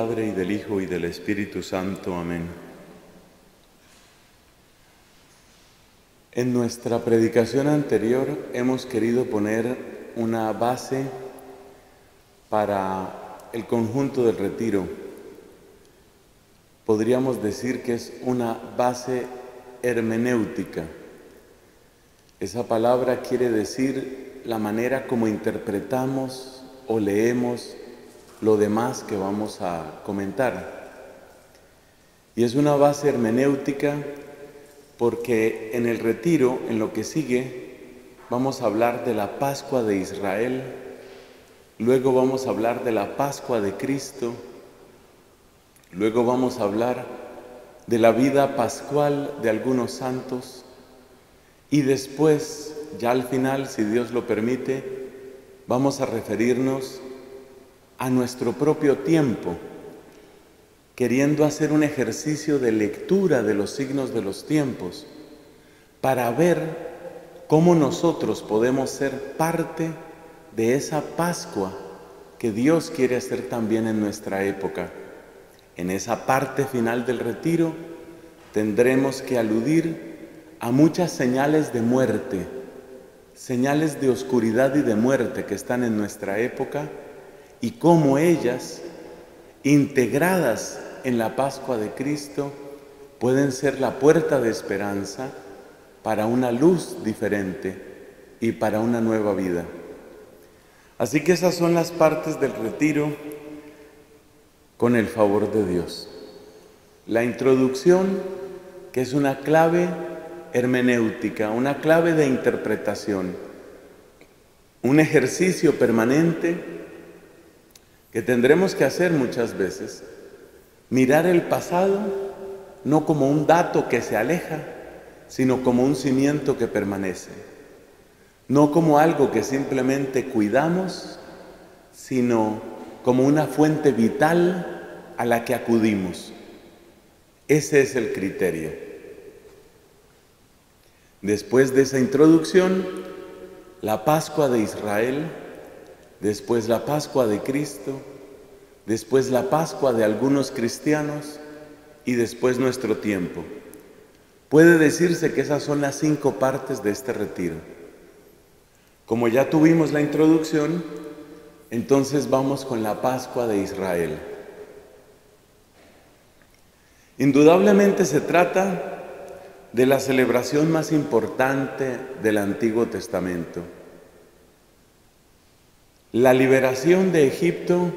Padre y del Hijo y del Espíritu Santo. Amén. En nuestra predicación anterior hemos querido poner una base para el conjunto del retiro. Podríamos decir que es una base hermenéutica. Esa palabra quiere decir la manera como interpretamos o leemos lo demás que vamos a comentar. Y es una base hermenéutica porque en el retiro, en lo que sigue, vamos a hablar de la Pascua de Israel, luego vamos a hablar de la Pascua de Cristo, luego vamos a hablar de la vida pascual de algunos santos y después, ya al final, si Dios lo permite, vamos a referirnos a nuestro propio tiempo, queriendo hacer un ejercicio de lectura de los signos de los tiempos, para ver cómo nosotros podemos ser parte de esa Pascua que Dios quiere hacer también en nuestra época. En esa parte final del retiro tendremos que aludir a muchas señales de muerte, señales de oscuridad y de muerte que están en nuestra época y cómo ellas, integradas en la Pascua de Cristo, pueden ser la puerta de esperanza para una luz diferente y para una nueva vida. Así que esas son las partes del retiro con el favor de Dios. La introducción, que es una clave hermenéutica, una clave de interpretación, un ejercicio permanente que tendremos que hacer muchas veces, mirar el pasado no como un dato que se aleja, sino como un cimiento que permanece, no como algo que simplemente cuidamos, sino como una fuente vital a la que acudimos. Ese es el criterio. Después de esa introducción, la Pascua de Israel después la Pascua de Cristo, después la Pascua de algunos cristianos y después nuestro tiempo. Puede decirse que esas son las cinco partes de este retiro. Como ya tuvimos la introducción, entonces vamos con la Pascua de Israel. Indudablemente se trata de la celebración más importante del Antiguo Testamento. La liberación de Egipto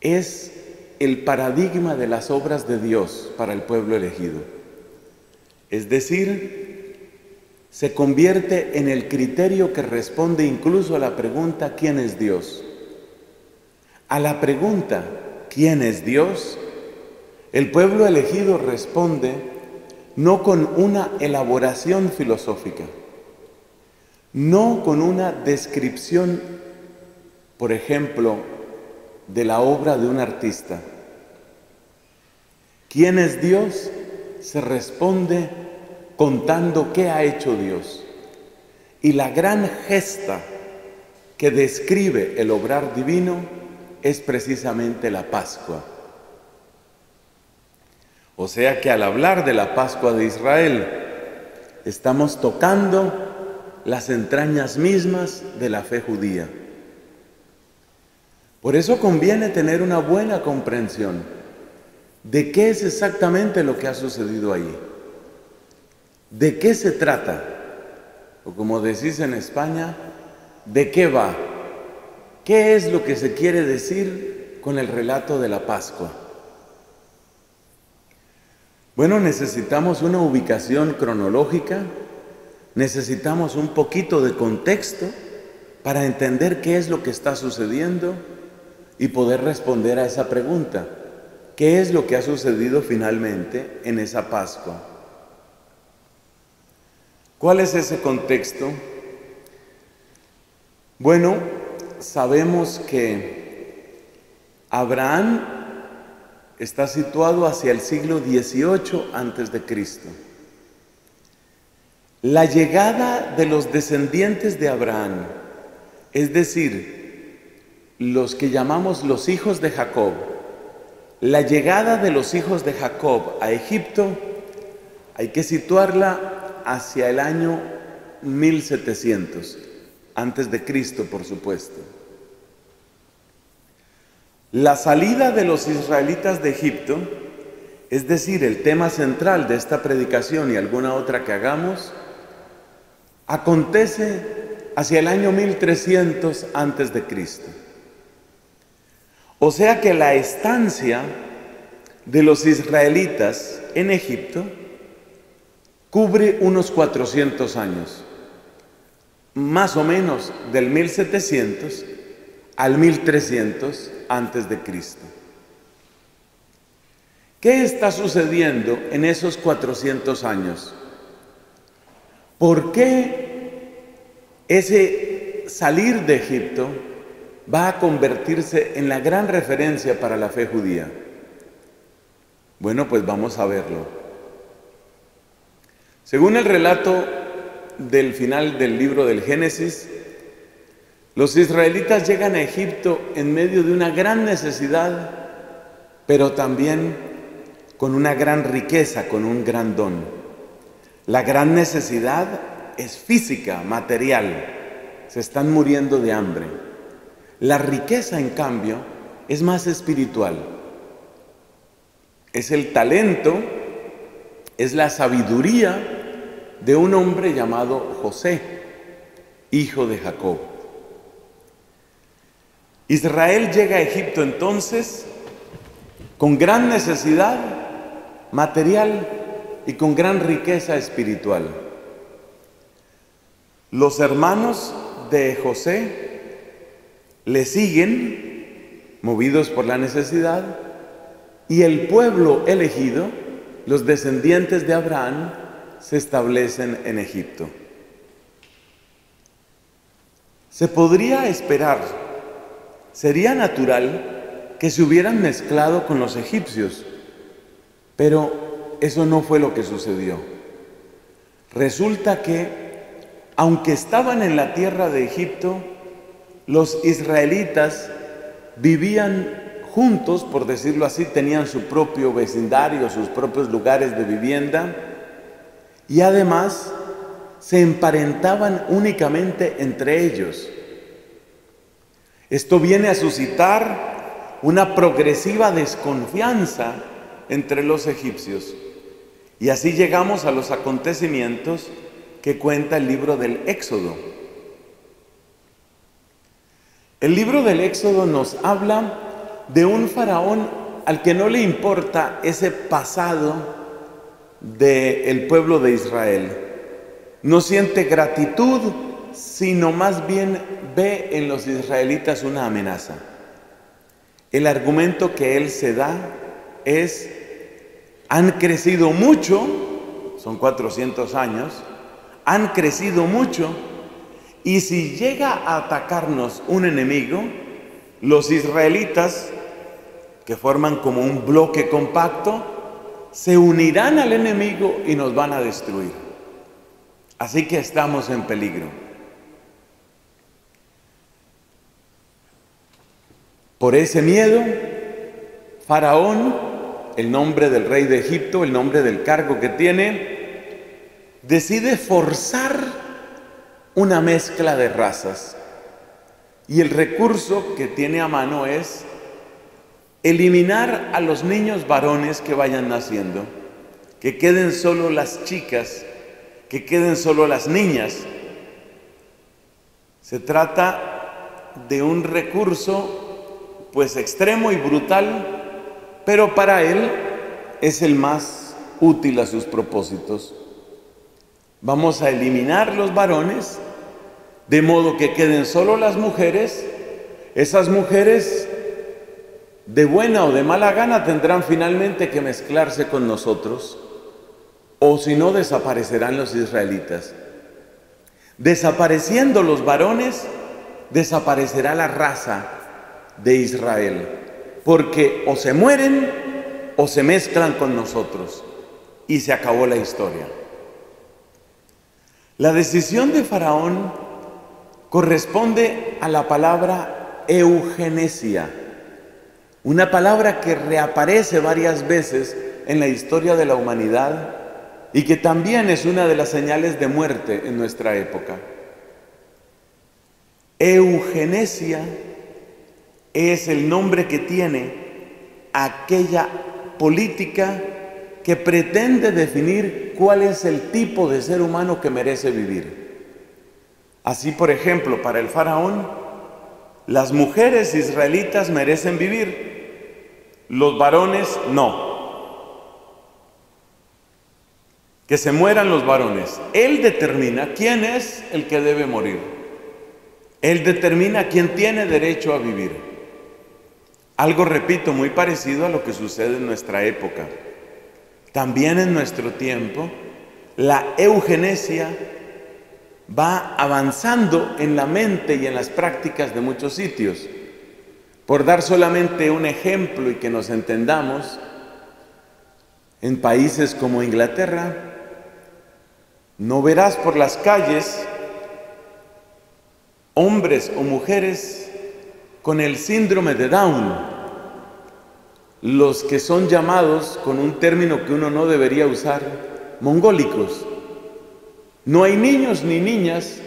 es el paradigma de las obras de Dios para el pueblo elegido. Es decir, se convierte en el criterio que responde incluso a la pregunta ¿quién es Dios? A la pregunta ¿quién es Dios? El pueblo elegido responde no con una elaboración filosófica, no con una descripción por ejemplo, de la obra de un artista. ¿Quién es Dios? Se responde contando qué ha hecho Dios. Y la gran gesta que describe el obrar divino es precisamente la Pascua. O sea que al hablar de la Pascua de Israel, estamos tocando las entrañas mismas de la fe judía. Por eso conviene tener una buena comprensión de qué es exactamente lo que ha sucedido ahí. ¿De qué se trata? O como decís en España, ¿de qué va? ¿Qué es lo que se quiere decir con el relato de la Pascua? Bueno, necesitamos una ubicación cronológica, necesitamos un poquito de contexto para entender qué es lo que está sucediendo y poder responder a esa pregunta. ¿qué es lo que ha sucedido finalmente en esa Pascua? ¿Cuál es ese contexto? Bueno, sabemos que Abraham está situado hacia el siglo XVIII antes de Cristo. La llegada de los descendientes de Abraham, es decir, los que llamamos los hijos de Jacob, la llegada de los hijos de Jacob a Egipto, hay que situarla hacia el año 1700 antes de Cristo, por supuesto. La salida de los israelitas de Egipto, es decir, el tema central de esta predicación y alguna otra que hagamos, acontece hacia el año 1300 antes de Cristo. O sea que la estancia de los israelitas en Egipto cubre unos 400 años más o menos del 1700 al 1300 antes de Cristo. ¿Qué está sucediendo en esos 400 años? ¿Por qué ese salir de Egipto va a convertirse en la gran referencia para la fe judía? Bueno, pues vamos a verlo. Según el relato del final del libro del Génesis, los israelitas llegan a Egipto en medio de una gran necesidad, pero también con una gran riqueza, con un gran don. La gran necesidad es física, material. Se están muriendo de hambre. La riqueza, en cambio, es más espiritual. Es el talento, es la sabiduría de un hombre llamado José, hijo de Jacob. Israel llega a Egipto entonces con gran necesidad material y con gran riqueza espiritual. Los hermanos de José le siguen, movidos por la necesidad, y el pueblo elegido, los descendientes de Abraham, se establecen en Egipto. Se podría esperar, sería natural que se hubieran mezclado con los egipcios, pero eso no fue lo que sucedió. Resulta que, aunque estaban en la tierra de Egipto, los israelitas vivían juntos, por decirlo así, tenían su propio vecindario, sus propios lugares de vivienda, y además se emparentaban únicamente entre ellos. Esto viene a suscitar una progresiva desconfianza entre los egipcios. Y así llegamos a los acontecimientos que cuenta el libro del Éxodo. El libro del Éxodo nos habla de un faraón al que no le importa ese pasado del pueblo de Israel. No siente gratitud, sino más bien ve en los israelitas una amenaza. El argumento que él se da es, han crecido mucho, son 400 años, han crecido mucho, y si llega a atacarnos un enemigo, los israelitas, que forman como un bloque compacto, se unirán al enemigo y nos van a destruir. Así que estamos en peligro. Por ese miedo, Faraón, el nombre del rey de Egipto, el nombre del cargo que tiene, decide forzar una mezcla de razas. Y el recurso que tiene a mano es eliminar a los niños varones que vayan naciendo, que queden solo las chicas, que queden solo las niñas. Se trata de un recurso pues extremo y brutal, pero para él es el más útil a sus propósitos. Vamos a eliminar los varones, de modo que queden solo las mujeres. Esas mujeres de buena o de mala gana tendrán finalmente que mezclarse con nosotros, o si no desaparecerán los israelitas. Desapareciendo los varones, desaparecerá la raza de Israel, porque o se mueren o se mezclan con nosotros. Y se acabó la historia. La decisión de Faraón corresponde a la palabra eugenesia, una palabra que reaparece varias veces en la historia de la humanidad y que también es una de las señales de muerte en nuestra época. Eugenesia es el nombre que tiene aquella política que pretende definir cuál es el tipo de ser humano que merece vivir. Así, por ejemplo, para el faraón, las mujeres israelitas merecen vivir, los varones no. Que se mueran los varones. Él determina quién es el que debe morir. Él determina quién tiene derecho a vivir. Algo, repito, muy parecido a lo que sucede en nuestra época. También en nuestro tiempo, la eugenesia va avanzando en la mente y en las prácticas de muchos sitios. Por dar solamente un ejemplo y que nos entendamos, en países como Inglaterra, no verás por las calles hombres o mujeres con el síndrome de Down, los que son llamados con un término que uno no debería usar, mongólicos. No hay niños ni niñas,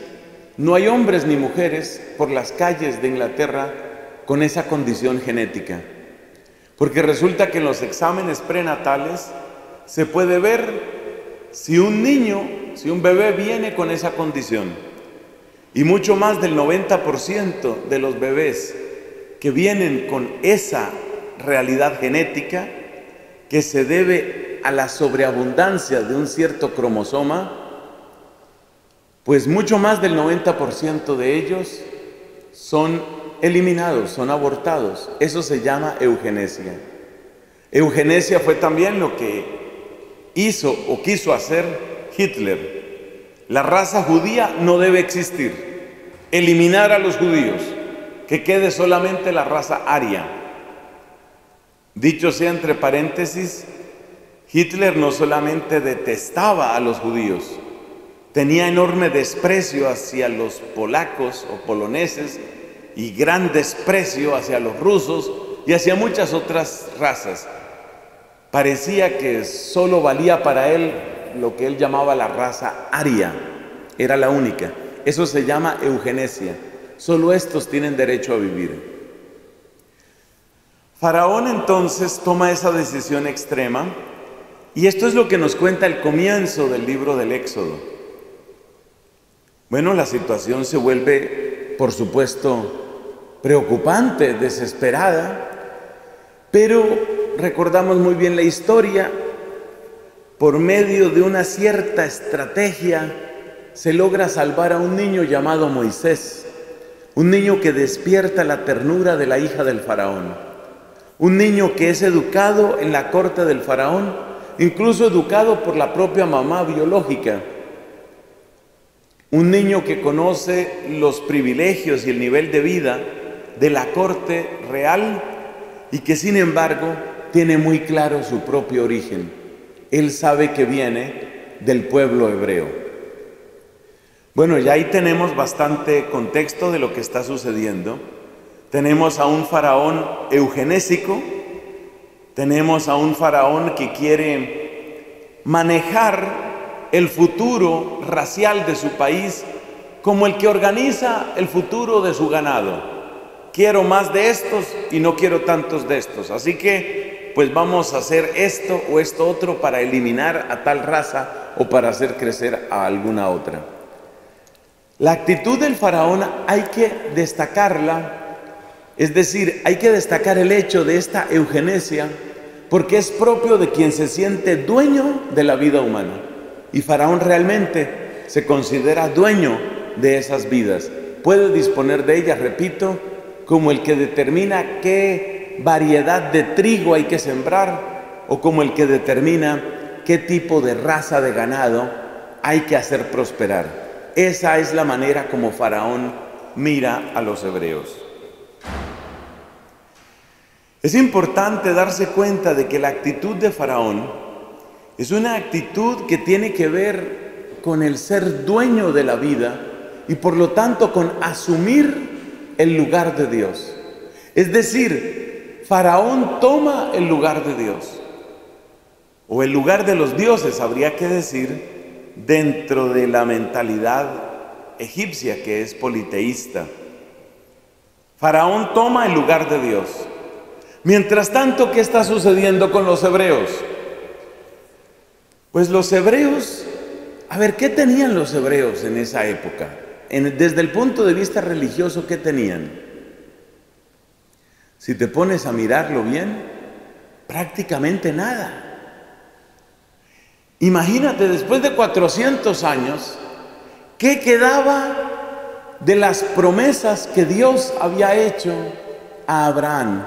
no hay hombres ni mujeres por las calles de Inglaterra con esa condición genética. Porque resulta que en los exámenes prenatales se puede ver si un niño, si un bebé viene con esa condición. Y mucho más del 90% de los bebés que vienen con esa realidad genética, que se debe a la sobreabundancia de un cierto cromosoma, pues mucho más del 90% de ellos son eliminados, son abortados. Eso se llama eugenesia. Eugenesia fue también lo que hizo o quiso hacer Hitler. La raza judía no debe existir. Eliminar a los judíos, que quede solamente la raza aria. Dicho sea entre paréntesis, Hitler no solamente detestaba a los judíos, tenía enorme desprecio hacia los polacos o poloneses y gran desprecio hacia los rusos y hacia muchas otras razas. Parecía que solo valía para él lo que él llamaba la raza aria, era la única. Eso se llama eugenesia. Solo estos tienen derecho a vivir. Faraón entonces toma esa decisión extrema y esto es lo que nos cuenta el comienzo del libro del Éxodo. Bueno, la situación se vuelve, por supuesto, preocupante, desesperada, pero recordamos muy bien la historia, por medio de una cierta estrategia se logra salvar a un niño llamado Moisés, un niño que despierta la ternura de la hija del faraón, un niño que es educado en la corte del faraón, incluso educado por la propia mamá biológica, un niño que conoce los privilegios y el nivel de vida de la corte real y que sin embargo tiene muy claro su propio origen. Él sabe que viene del pueblo hebreo. Bueno, ya ahí tenemos bastante contexto de lo que está sucediendo. Tenemos a un faraón eugenésico, tenemos a un faraón que quiere manejar el futuro racial de su país como el que organiza el futuro de su ganado. Quiero más de estos y no quiero tantos de estos. Así que, pues vamos a hacer esto o esto otro para eliminar a tal raza o para hacer crecer a alguna otra. La actitud del faraón hay que destacarla, es decir, hay que destacar el hecho de esta eugenesia porque es propio de quien se siente dueño de la vida humana. Y Faraón realmente se considera dueño de esas vidas. Puede disponer de ellas, repito, como el que determina qué variedad de trigo hay que sembrar o como el que determina qué tipo de raza de ganado hay que hacer prosperar. Esa es la manera como Faraón mira a los hebreos. Es importante darse cuenta de que la actitud de Faraón es una actitud que tiene que ver con el ser dueño de la vida y por lo tanto con asumir el lugar de Dios. Es decir, Faraón toma el lugar de Dios, o el lugar de los dioses, habría que decir, dentro de la mentalidad egipcia que es politeísta. Faraón toma el lugar de Dios. Mientras tanto, ¿qué está sucediendo con los hebreos? Pues los hebreos, a ver, ¿qué tenían los hebreos en esa época? desde el punto de vista religioso, ¿qué tenían? Si te pones a mirarlo bien, prácticamente nada. Imagínate, después de 400 años, ¿qué quedaba de las promesas que Dios había hecho a Abraham?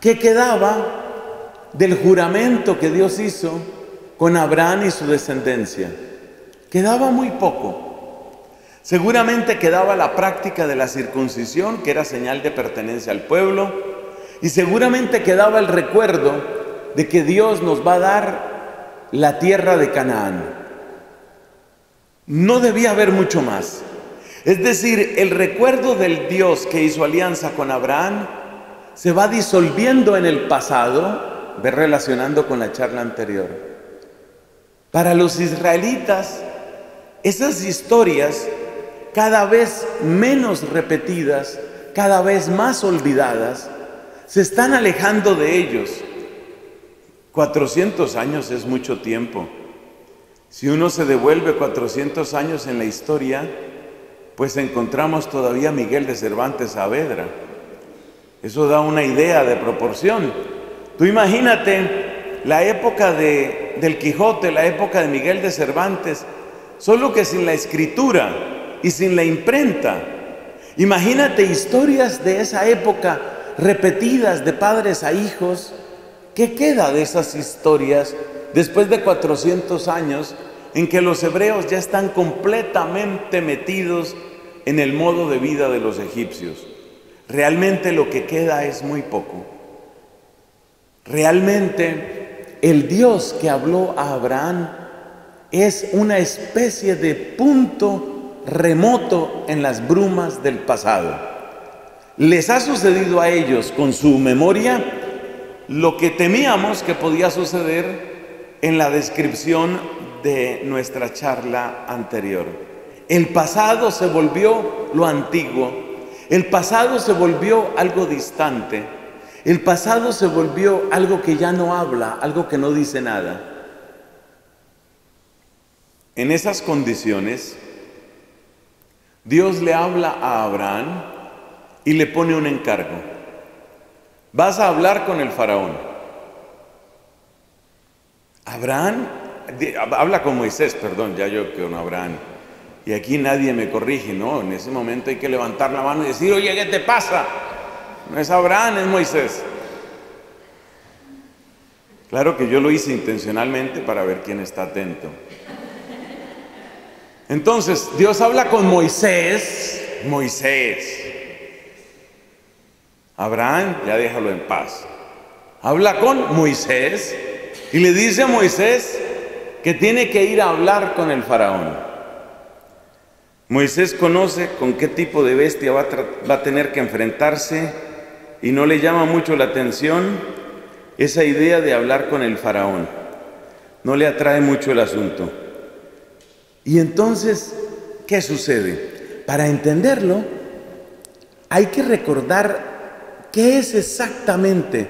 ¿Qué quedaba del juramento que Dios hizo con Abraham y su descendencia? Quedaba muy poco. Seguramente quedaba la práctica de la circuncisión, que era señal de pertenencia al pueblo, y seguramente quedaba el recuerdo de que Dios nos va a dar la tierra de Canaán. No debía haber mucho más. Es decir, el recuerdo del Dios que hizo alianza con Abraham se va disolviendo en el pasado, ve relacionando con la charla anterior. Para los israelitas, esas historias cada vez menos repetidas, cada vez más olvidadas, se están alejando de ellos. 400 años es mucho tiempo. Si uno se devuelve 400 años en la historia, pues encontramos todavía a Miguel de Cervantes Saavedra eso da una idea de proporción. Tú imagínate la época de, del Quijote, la época de Miguel de Cervantes, solo que sin la escritura y sin la imprenta. Imagínate historias de esa época repetidas de padres a hijos. ¿Qué queda de esas historias después de 400 años en que los hebreos ya están completamente metidos en el modo de vida de los egipcios? realmente lo que queda es muy poco. Realmente el Dios que habló a Abraham es una especie de punto remoto en las brumas del pasado. Les ha sucedido a ellos con su memoria lo que temíamos que podía suceder en la descripción de nuestra charla anterior. El pasado se volvió lo antiguo el pasado se volvió algo distante. El pasado se volvió algo que ya no habla, algo que no dice nada. En esas condiciones, Dios le habla a Abraham y le pone un encargo. Vas a hablar con el faraón. Abraham, habla con Moisés, perdón, ya yo con Abraham. Y aquí nadie me corrige, ¿no? En ese momento hay que levantar la mano y decir, oye, ¿qué te pasa? No es Abraham, es Moisés. Claro que yo lo hice intencionalmente para ver quién está atento. Entonces, Dios habla con Moisés, Moisés. Abraham, ya déjalo en paz. Habla con Moisés y le dice a Moisés que tiene que ir a hablar con el faraón. Moisés conoce con qué tipo de bestia va a, tener que enfrentarse y no le llama mucho la atención esa idea de hablar con el faraón. No le atrae mucho el asunto. Y entonces, ¿qué sucede? Para entenderlo, hay que recordar qué es exactamente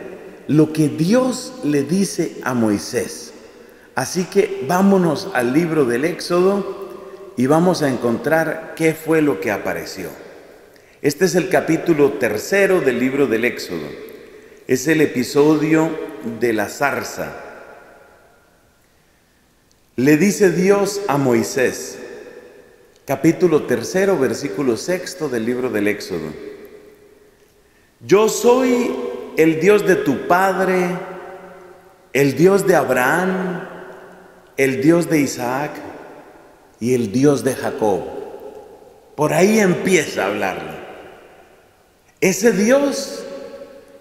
lo que Dios le dice a Moisés. Así que vámonos al libro del Éxodo y vamos a encontrar qué fue lo que apareció. Este es el capítulo tercero del libro del Éxodo. Es el episodio de la zarza. Le dice Dios a Moisés, capítulo tercero, versículo sexto del libro del Éxodo. Yo soy el Dios de tu padre, el Dios de Abraham, el Dios de Isaac y el Dios de Jacob. Por ahí empieza a hablarle. Ese Dios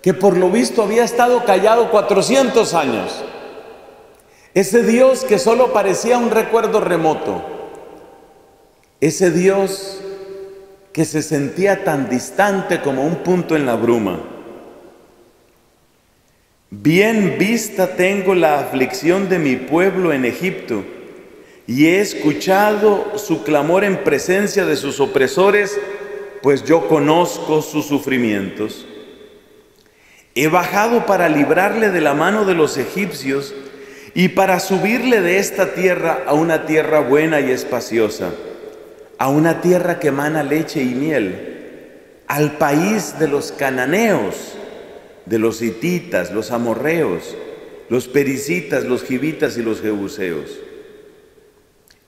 que por lo visto había estado callado 400 años. Ese Dios que solo parecía un recuerdo remoto. Ese Dios que se sentía tan distante como un punto en la bruma. Bien vista tengo la aflicción de mi pueblo en Egipto y he escuchado su clamor en presencia de sus opresores, pues yo conozco sus sufrimientos. He bajado para librarle de la mano de los egipcios y para subirle de esta tierra a una tierra buena y espaciosa, a una tierra que emana leche y miel, al país de los cananeos, de los hititas, los amorreos, los pericitas, los gibitas y los jebuseos.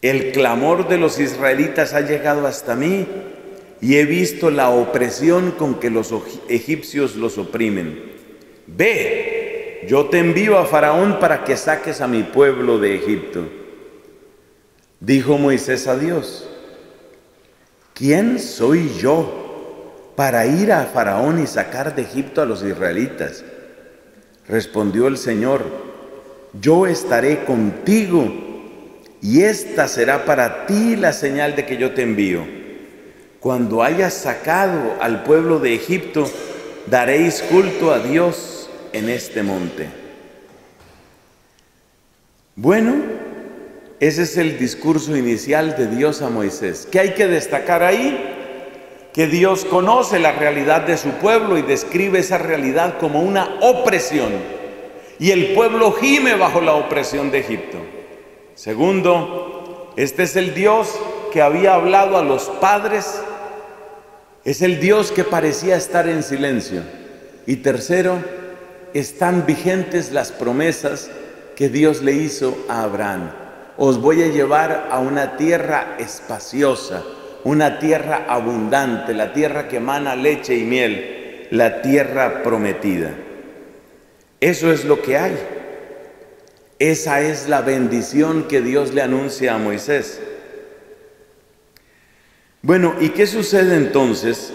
El clamor de los israelitas ha llegado hasta mí y he visto la opresión con que los egipcios los oprimen. Ve, yo te envío a Faraón para que saques a mi pueblo de Egipto. Dijo Moisés a Dios, ¿quién soy yo para ir a Faraón y sacar de Egipto a los israelitas? Respondió el Señor, yo estaré contigo y esta será para ti la señal de que yo te envío. Cuando hayas sacado al pueblo de Egipto, daréis culto a Dios en este monte. Bueno, ese es el discurso inicial de Dios a Moisés. ¿Qué hay que destacar ahí? Que Dios conoce la realidad de su pueblo y describe esa realidad como una opresión. Y el pueblo gime bajo la opresión de Egipto. Segundo, este es el Dios que había hablado a los padres, es el Dios que parecía estar en silencio. Y tercero, están vigentes las promesas que Dios le hizo a Abraham. Os voy a llevar a una tierra espaciosa, una tierra abundante, la tierra que emana leche y miel, la tierra prometida. Eso es lo que hay. Esa es la bendición que Dios le anuncia a Moisés. Bueno, ¿y qué sucede entonces?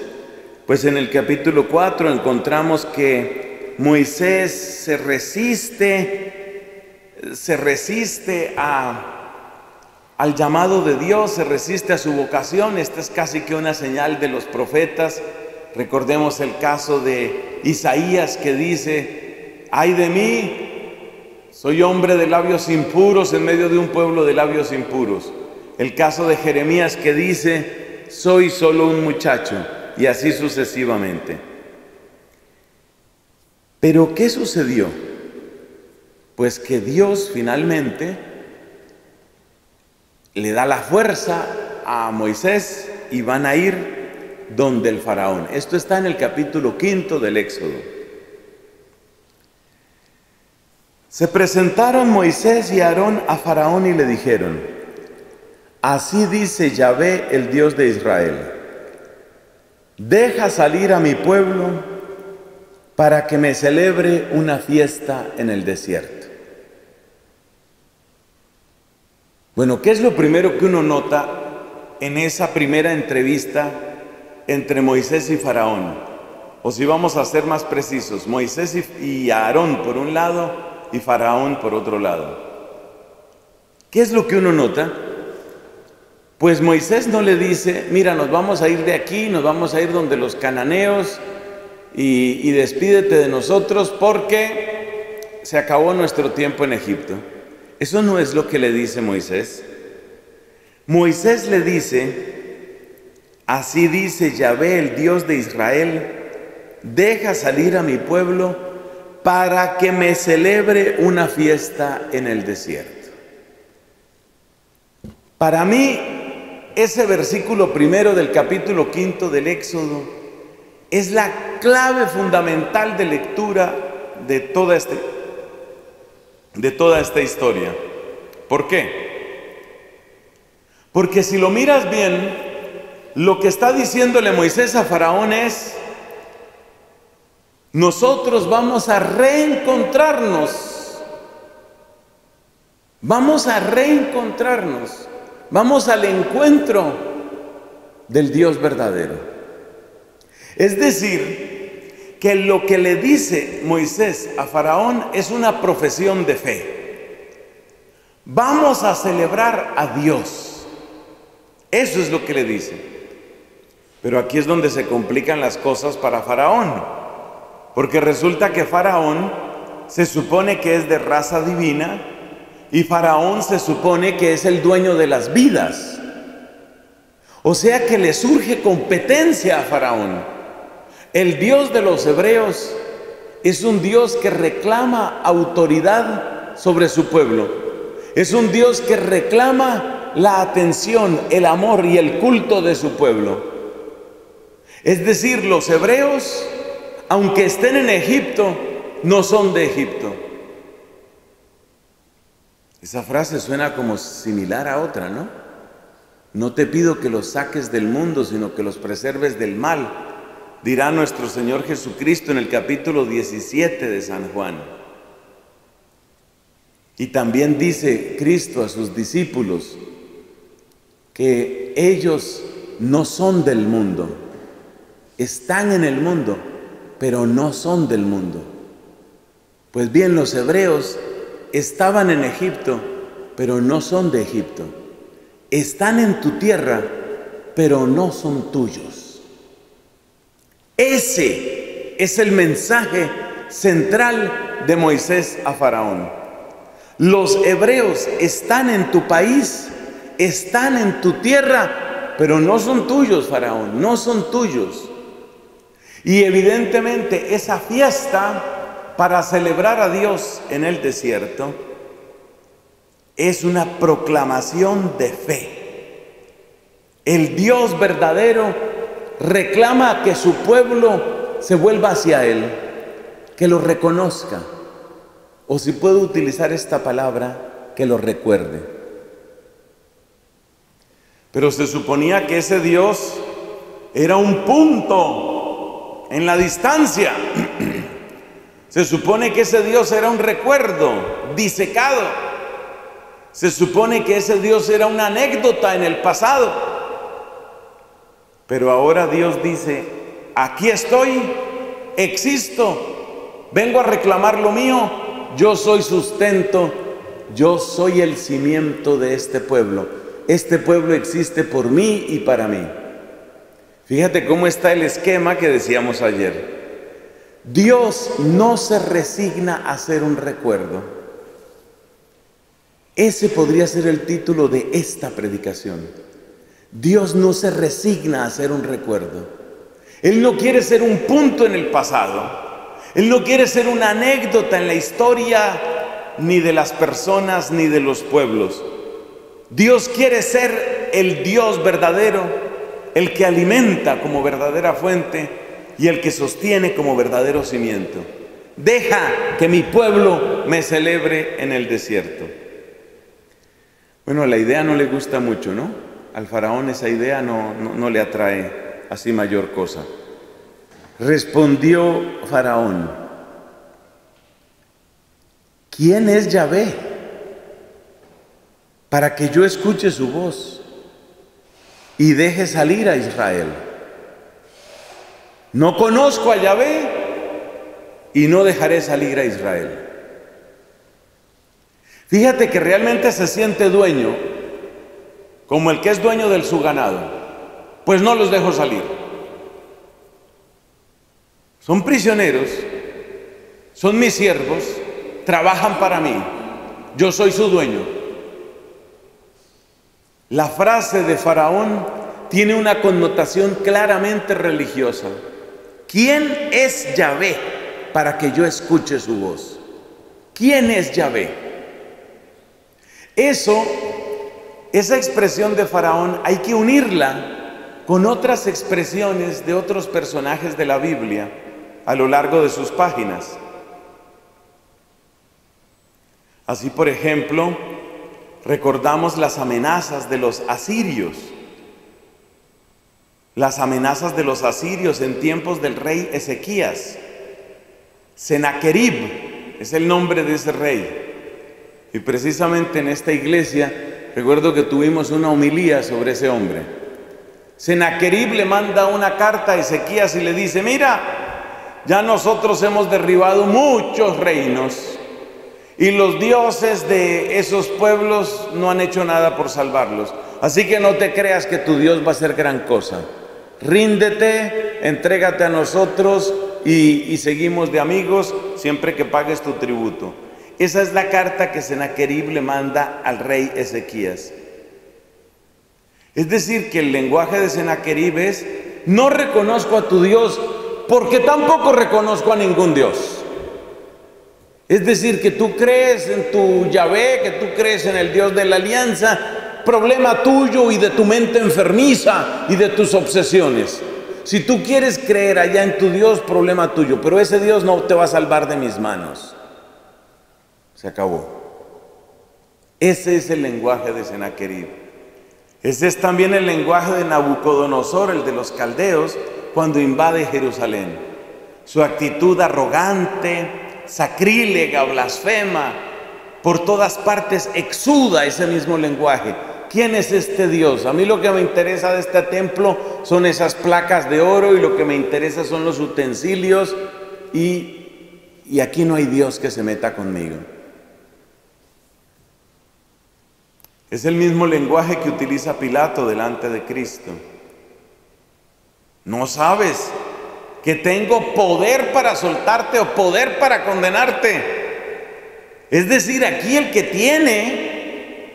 Pues en el capítulo 4 encontramos que Moisés se resiste, se resiste al llamado de Dios, se resiste a su vocación. Esta es casi que una señal de los profetas. Recordemos el caso de Isaías que dice, ay de mí, soy hombre de labios impuros en medio de un pueblo de labios impuros. El caso de Jeremías que dice, soy solo un muchacho, y así sucesivamente. Pero ¿qué sucedió? Pues que Dios finalmente le da la fuerza a Moisés y van a ir donde el faraón. Esto está en el capítulo quinto del Éxodo. Se presentaron Moisés y Aarón a Faraón y le dijeron, así dice Yahvé, el Dios de Israel, deja salir a mi pueblo para que me celebre una fiesta en el desierto. Bueno, ¿qué es lo primero que uno nota en esa primera entrevista entre Moisés y Faraón? O si vamos a ser más precisos, Moisés y Aarón por un lado y Faraón por otro lado. ¿Qué es lo que uno nota? Pues Moisés no le dice, mira, nos vamos a ir de aquí, nos vamos a ir donde los cananeos y, despídete de nosotros porque se acabó nuestro tiempo en Egipto. Eso no es lo que le dice Moisés. Moisés le dice, así dice Yahvé, el Dios de Israel, deja salir a mi pueblo para que me celebre una fiesta en el desierto. Para mí, ese versículo primero del capítulo quinto del Éxodo es la clave fundamental de lectura de toda, este, de toda esta historia. ¿Por qué? Porque si lo miras bien, lo que está diciéndole Moisés a Faraón es, nosotros vamos a reencontrarnos. Vamos a reencontrarnos. Vamos al encuentro del Dios verdadero. Es decir, que lo que le dice Moisés a Faraón es una profesión de fe. Vamos a celebrar a Dios. Eso es lo que le dice. Pero aquí es donde se complican las cosas para Faraón. Porque resulta que Faraón se supone que es de raza divina y Faraón se supone que es el dueño de las vidas. O sea que le surge competencia a Faraón. El Dios de los hebreos es un Dios que reclama autoridad sobre su pueblo. Es un Dios que reclama la atención, el amor y el culto de su pueblo. Es decir, los hebreos, aunque estén en Egipto, no son de Egipto. Esa frase suena como similar a otra, ¿no? No te pido que los saques del mundo, sino que los preserves del mal, dirá nuestro Señor Jesucristo en el capítulo 17 de San Juan. Y también dice Cristo a sus discípulos que ellos no son del mundo, están en el mundo, pero no son del mundo. Pues bien, los hebreos estaban en Egipto, pero no son de Egipto. Están en tu tierra, pero no son tuyos. Ese es el mensaje central de Moisés a Faraón. Los hebreos están en tu país, están en tu tierra, pero no son tuyos, Faraón, no son tuyos. Y evidentemente esa fiesta para celebrar a Dios en el desierto es una proclamación de fe. El Dios verdadero reclama que su pueblo se vuelva hacia Él, que lo reconozca, o si puedo utilizar esta palabra, que lo recuerde. Pero se suponía que ese Dios era un punto en la distancia. Se supone que ese Dios era un recuerdo disecado. Se supone que ese Dios era una anécdota en el pasado. Pero ahora Dios dice, aquí estoy, existo, vengo a reclamar lo mío, yo soy sustento, yo soy el cimiento de este pueblo. Este pueblo existe por mí y para mí. Fíjate cómo está el esquema que decíamos ayer. Dios no se resigna a hacer un recuerdo. Ese podría ser el título de esta predicación. Dios no se resigna a hacer un recuerdo. Él no quiere ser un punto en el pasado. Él no quiere ser una anécdota en la historia ni de las personas ni de los pueblos. Dios quiere ser el Dios verdadero, el que alimenta como verdadera fuente y el que sostiene como verdadero cimiento. Deja que mi pueblo me celebre en el desierto. Bueno, la idea no le gusta mucho, ¿no? Al faraón esa idea no, no, le atrae así mayor cosa. Respondió faraón, ¿quién es Yahvé? Para que yo escuche su voz y deje salir a Israel. No conozco a Yahvé y no dejaré salir a Israel. Fíjate que realmente se siente dueño, como el que es dueño del su ganado, pues no los dejo salir. Son prisioneros, son mis siervos, trabajan para mí, yo soy su dueño. La frase de Faraón tiene una connotación claramente religiosa. ¿Quién es Yahvé para que yo escuche su voz? ¿Quién es Yahvé? Eso, esa expresión de Faraón hay que unirla con otras expresiones de otros personajes de la Biblia a lo largo de sus páginas. Así, por ejemplo, recordamos las amenazas de los asirios las amenazas de los asirios en tiempos del rey Ezequías. Senaquerib es el nombre de ese rey. Y precisamente en esta iglesia recuerdo que tuvimos una homilía sobre ese hombre. Senaquerib le manda una carta a Ezequías y le dice, mira, ya nosotros hemos derribado muchos reinos y los dioses de esos pueblos no han hecho nada por salvarlos. Así que no te creas que tu Dios va a hacer gran cosa. Ríndete, entrégate a nosotros y, seguimos de amigos siempre que pagues tu tributo. Esa es la carta que Senaquerib le manda al rey Ezequías. Es decir, que el lenguaje de Senaquerib es, no reconozco a tu Dios porque tampoco reconozco a ningún Dios. Es decir, que tú crees en tu Yahvé, que tú crees en el Dios de la alianza, problema tuyo y de tu mente enfermiza y de tus obsesiones. Si tú quieres creer allá en tu Dios, problema tuyo, pero ese Dios no te va a salvar de mis manos. Se acabó. Ese es el lenguaje de Senaquerib. Ese es también el lenguaje de Nabucodonosor, el de los caldeos, cuando invade Jerusalén. Su actitud arrogante, sacrílega, blasfema, por todas partes exuda ese mismo lenguaje. ¿Quién es este Dios? A mí lo que me interesa de este templo son esas placas de oro y lo que me interesa son los utensilios y, y aquí no hay Dios que se meta conmigo. Es el mismo lenguaje que utiliza Pilato delante de Cristo. No sabes que tengo poder para soltarte o poder para condenarte. Es decir, aquí el que tiene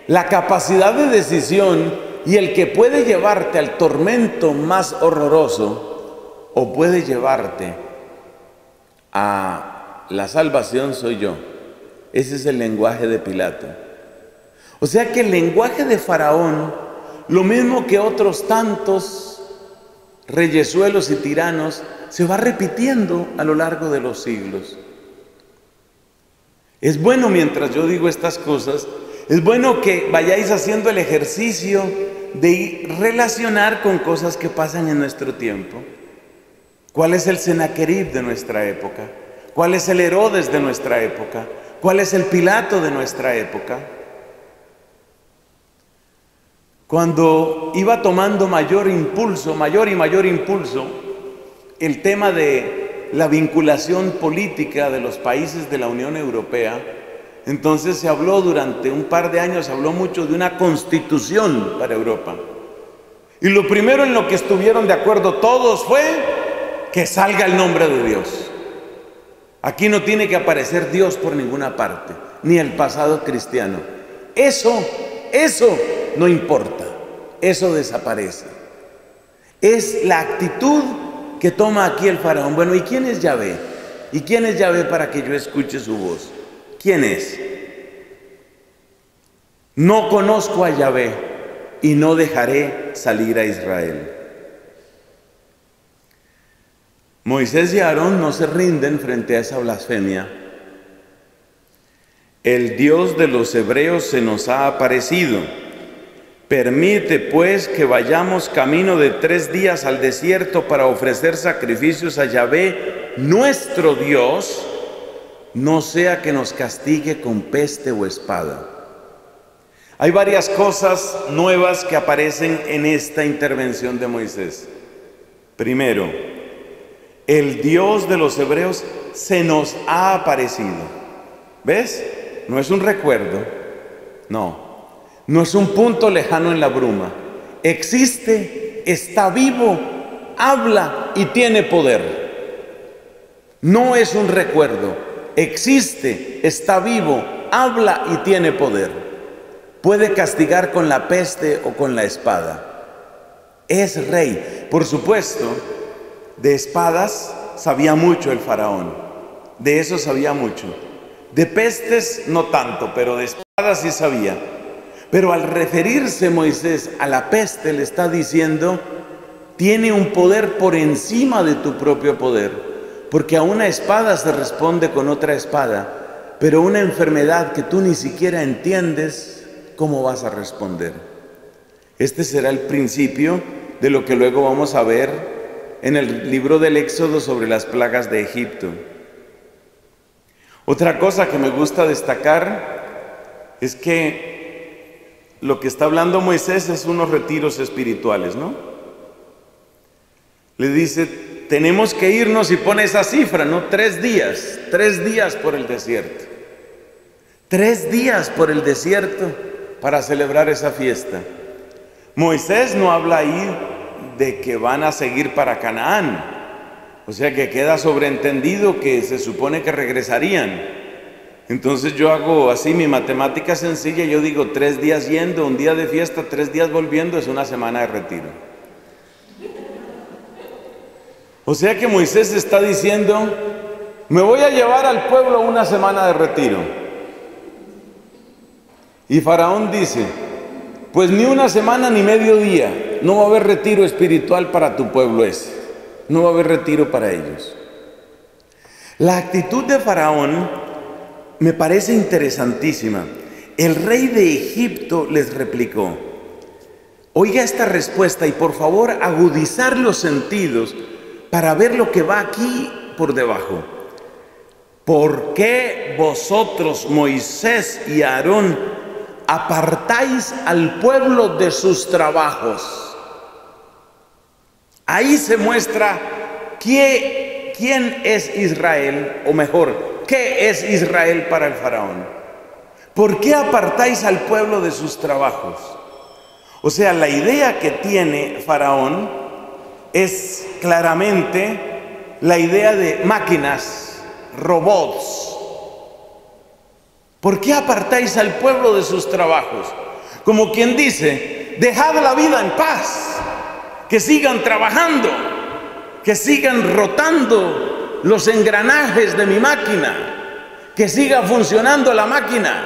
la capacidad de decisión y el que puede llevarte al tormento más horroroso o puede llevarte a la salvación soy yo. Ese es el lenguaje de Pilato. O sea que el lenguaje de Faraón, lo mismo que otros tantos reyesuelos y tiranos, se va repitiendo a lo largo de los siglos. Es bueno mientras yo digo estas cosas es bueno que vayáis haciendo el ejercicio de relacionar con cosas que pasan en nuestro tiempo. ¿Cuál es el Senaquerib de nuestra época? ¿Cuál es el Herodes de nuestra época? ¿Cuál es el Pilato de nuestra época? Cuando iba tomando mayor impulso, mayor y mayor impulso, el tema de la vinculación política de los países de la Unión Europea, entonces se habló durante un par de años, se habló mucho de una constitución para Europa. Y lo primero en lo que estuvieron de acuerdo todos fue que salga el nombre de Dios. Aquí no tiene que aparecer Dios por ninguna parte, ni el pasado cristiano. Eso, eso no importa, eso desaparece. Es la actitud que toma aquí el faraón. Bueno, ¿y quién es Yahvé? ¿Y quién es Yahvé para que yo escuche su voz? ¿Quién es? No conozco a Yahvé y no dejaré salir a Israel. Moisés y Aarón no se rinden frente a esa blasfemia. El Dios de los hebreos se nos ha aparecido. Permite pues que vayamos camino de tres días al desierto para ofrecer sacrificios a Yahvé, nuestro Dios, no sea que nos castigue con peste o espada. Hay varias cosas nuevas que aparecen en esta intervención de Moisés. Primero, el Dios de los hebreos se nos ha aparecido. ¿Ves? No es un recuerdo, no. No es un punto lejano en la bruma. Existe, está vivo, habla y tiene poder. No es un recuerdo, existe, está vivo, habla y tiene poder. Puede castigar con la peste o con la espada. Es rey. Por supuesto, de espadas sabía mucho el faraón. De eso sabía mucho. De pestes no tanto, pero de espadas sí sabía. Pero al referirse Moisés a la peste le está diciendo, tiene un poder por encima de tu propio poder. Porque a una espada se responde con otra espada, pero una enfermedad que tú ni siquiera entiendes, ¿cómo vas a responder? Este será el principio de lo que luego vamos a ver en el libro del Éxodo sobre las plagas de Egipto. Otra cosa que me gusta destacar es que lo que está hablando Moisés es unos retiros espirituales, ¿no? Le dice, tenemos que irnos y pone esa cifra, ¿no? Tres días, tres días por el desierto. Tres días por el desierto para celebrar esa fiesta. Moisés no habla ahí de que van a seguir para Canaán. O sea que queda sobreentendido que se supone que regresarían. Entonces yo hago así mi matemática sencilla, yo digo tres días yendo, un día de fiesta, tres días volviendo, es una semana de retiro. O sea que Moisés está diciendo, me voy a llevar al pueblo una semana de retiro. Y Faraón dice, pues ni una semana ni medio día, no va a haber retiro espiritual para tu pueblo ese, no va a haber retiro para ellos. La actitud de Faraón me parece interesantísima. El rey de Egipto les replicó, oiga esta respuesta y por favor agudizar los sentidos para ver lo que va aquí por debajo. ¿Por qué vosotros, Moisés y Aarón, apartáis al pueblo de sus trabajos? Ahí se muestra quién, es Israel, o mejor, qué es Israel para el faraón. ¿Por qué apartáis al pueblo de sus trabajos? O sea, la idea que tiene Faraón es claramente la idea de máquinas, robots. ¿Por qué apartáis al pueblo de sus trabajos? Como quien dice, dejad la vida en paz, que sigan trabajando, que sigan rotando los engranajes de mi máquina, que siga funcionando la máquina.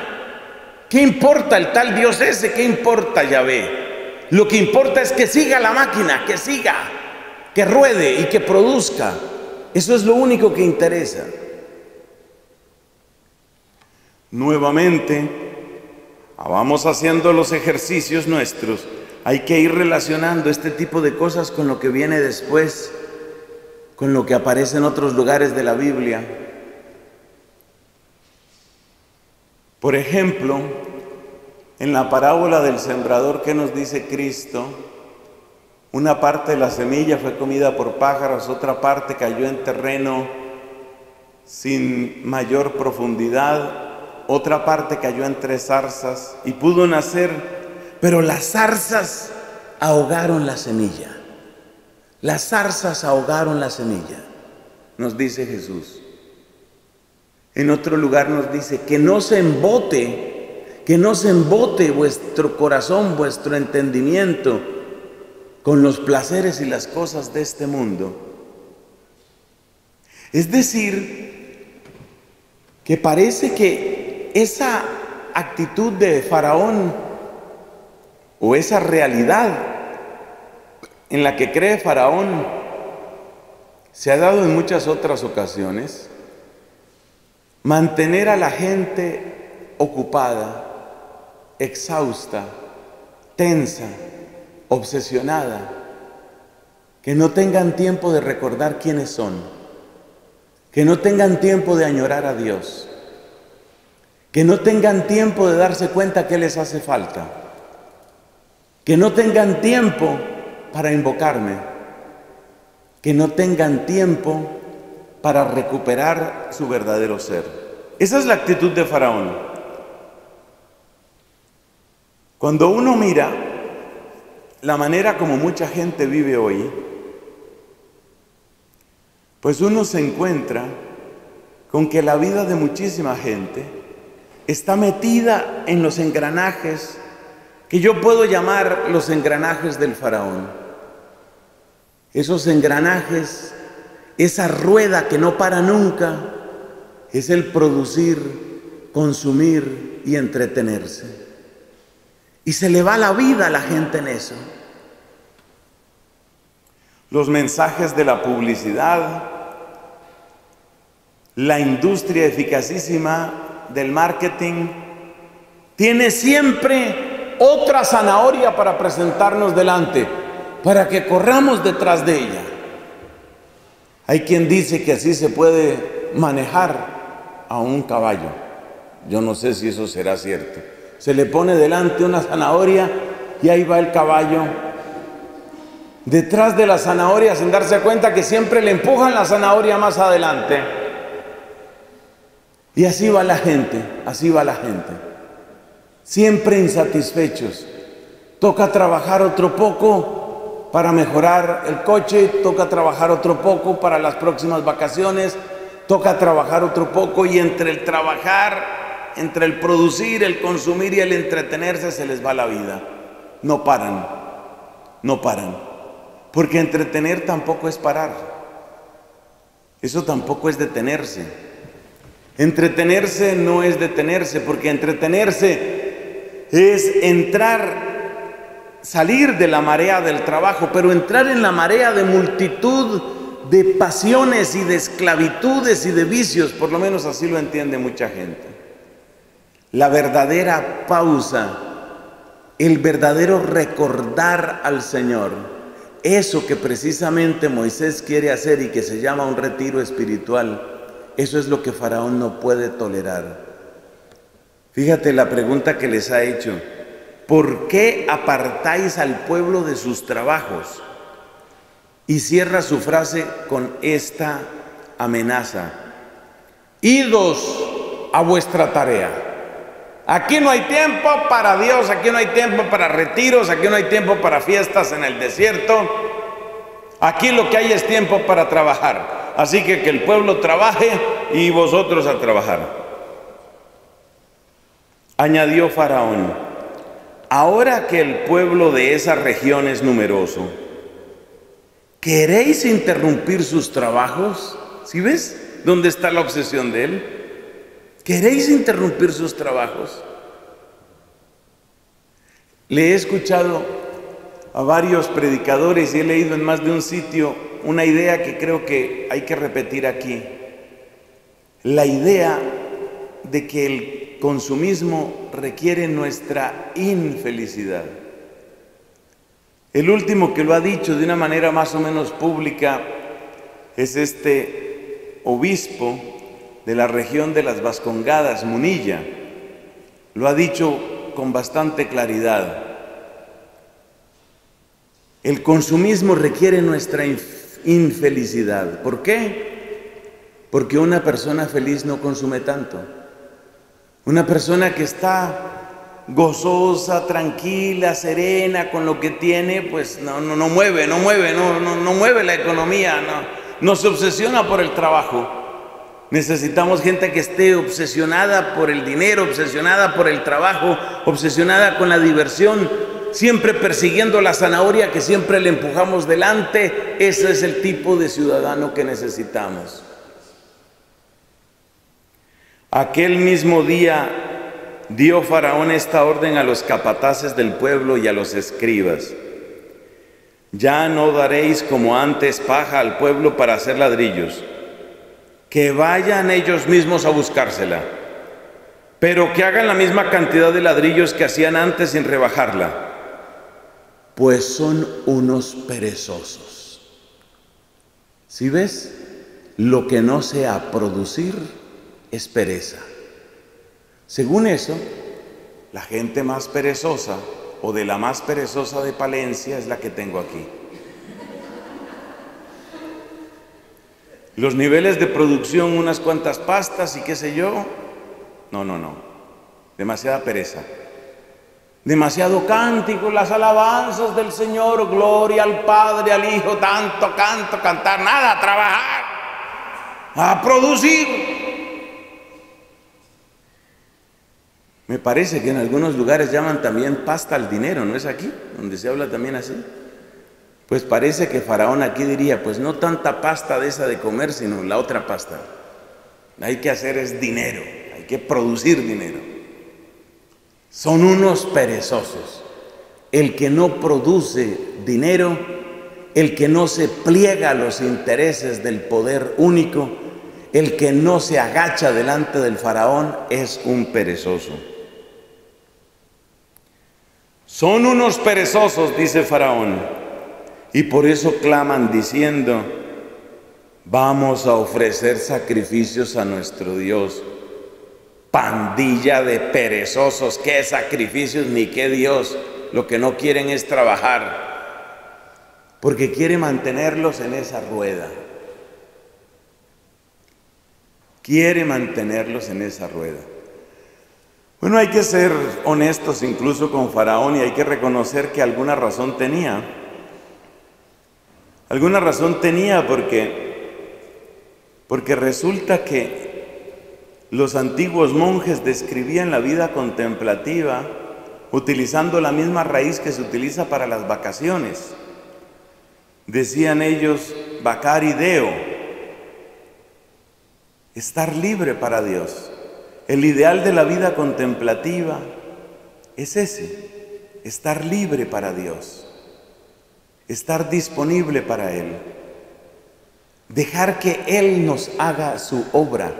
¿Qué importa el tal Dios ese? ¿Qué importa Yahvé? Lo que importa es que siga la máquina, que siga que ruede y que produzca. Eso es lo único que interesa. Nuevamente, vamos haciendo los ejercicios nuestros. Hay que ir relacionando este tipo de cosas con lo que viene después, con lo que aparece en otros lugares de la Biblia. Por ejemplo, en la parábola del sembrador que nos dice Cristo, una parte de la semilla fue comida por pájaros, otra parte cayó en terreno sin mayor profundidad, otra parte cayó entre zarzas y pudo nacer, pero las zarzas ahogaron la semilla. Las zarzas ahogaron la semilla, nos dice Jesús. En otro lugar nos dice que no se embote, que no se embote vuestro corazón, vuestro entendimiento con los placeres y las cosas de este mundo. Es decir, que parece que esa actitud de Faraón o esa realidad en la que cree Faraón se ha dado en muchas otras ocasiones, mantener a la gente ocupada, exhausta, tensa, obsesionada, que no tengan tiempo de recordar quiénes son, que no tengan tiempo de añorar a Dios, que no tengan tiempo de darse cuenta que les hace falta, que no tengan tiempo para invocarme, que no tengan tiempo para recuperar su verdadero ser. Esa es la actitud de Faraón. Cuando uno mira la manera como mucha gente vive hoy, pues uno se encuentra con que la vida de muchísima gente está metida en los engranajes que yo puedo llamar los engranajes del faraón. Esos engranajes, esa rueda que no para nunca, es el producir, consumir y entretenerse. Y se le va la vida a la gente en eso. Los mensajes de la publicidad, la industria eficacísima del marketing, tiene siempre otra zanahoria para presentarnos delante, para que corramos detrás de ella. Hay quien dice que así se puede manejar a un caballo. Yo no sé si eso será cierto. Se le pone delante una zanahoria y ahí va el caballo. Detrás de la zanahoria sin darse cuenta que siempre le empujan la zanahoria más adelante. Y así va la gente, así va la gente. Siempre insatisfechos. Toca trabajar otro poco para mejorar el coche, toca trabajar otro poco para las próximas vacaciones, toca trabajar otro poco y entre el trabajar, entre el producir, el consumir y el entretenerse se les va la vida. No paran, no paran. Porque entretener tampoco es parar. Eso tampoco es detenerse. Entretenerse no es detenerse, porque entretenerse es entrar, salir de la marea del trabajo, pero entrar en la marea de multitud de pasiones y de esclavitudes y de vicios, por lo menos así lo entiende mucha gente. La verdadera pausa, el verdadero recordar al Señor, eso que precisamente Moisés quiere hacer y que se llama un retiro espiritual, eso es lo que Faraón no puede tolerar. Fíjate la pregunta que les ha hecho. ¿Por qué apartáis al pueblo de sus trabajos? Y cierra su frase con esta amenaza. Idos a vuestra tarea. Aquí no hay tiempo para Dios, aquí no hay tiempo para retiros, aquí no hay tiempo para fiestas en el desierto. Aquí lo que hay es tiempo para trabajar. Así que que el pueblo trabaje y vosotros a trabajar. Añadió Faraón, ahora que el pueblo de esa región es numeroso, ¿queréis interrumpir sus trabajos? ¿Sí ves dónde está la obsesión de él? ¿Queréis interrumpir sus trabajos? Le he escuchado a varios predicadores y he leído en más de un sitio una idea que creo que hay que repetir aquí. La idea de que el consumismo requiere nuestra infelicidad. El último que lo ha dicho de una manera más o menos pública es este obispo de la región de las Vascongadas, Munilla. Lo ha dicho con bastante claridad. El consumismo requiere nuestra infelicidad. ¿Por qué? Porque una persona feliz no consume tanto. Una persona que está gozosa, tranquila, serena con lo que tiene, pues no, no, no mueve, no mueve, no, no, no mueve la economía, no, no se obsesiona por el trabajo. Necesitamos gente que esté obsesionada por el dinero, obsesionada por el trabajo, obsesionada con la diversión, siempre persiguiendo la zanahoria que siempre le empujamos delante. Ese es el tipo de ciudadano que necesitamos. Aquel mismo día dio Faraón esta orden a los capataces del pueblo y a los escribas. Ya no daréis como antes paja al pueblo para hacer ladrillos, que vayan ellos mismos a buscársela, pero que hagan la misma cantidad de ladrillos que hacían antes sin rebajarla pues son unos perezosos. Si ves, lo que no sea producir es pereza. Según eso, la gente más perezosa o de la más perezosa de Palencia es la que tengo aquí. Los niveles de producción, unas cuantas pastas y qué sé yo. No, no, no. Demasiada pereza. Demasiado cántico, las alabanzas del Señor, gloria al Padre, al Hijo, tanto canto, cantar, nada, trabajar, a producir. Me parece que en algunos lugares llaman también pasta al dinero, ¿no es aquí? Donde se habla también así. Pues parece que Faraón aquí diría, pues no tanta pasta de esa de comer, sino la otra pasta. Hay que hacer es dinero, hay que producir dinero. Son unos perezosos. El que no produce dinero, el que no se pliega a los intereses del poder único, el que no se agacha delante del faraón es un perezoso. Son unos perezosos, dice Faraón, y por eso claman diciendo, vamos a ofrecer sacrificios a nuestro Dios Pandilla de perezosos, qué sacrificios ni qué Dios. Lo que no quieren es trabajar, porque quiere mantenerlos en esa rueda. Quiere mantenerlos en esa rueda. Bueno, hay que ser honestos incluso con Faraón y hay que reconocer que alguna razón tenía. Alguna razón tenía porque porque resulta que los antiguos monjes describían la vida contemplativa utilizando la misma raíz que se utiliza para las vacaciones. Decían ellos, vacarideo, estar libre para Dios. El ideal de la vida contemplativa es ese, estar libre para Dios, estar disponible para Él, dejar que Él nos haga su obra.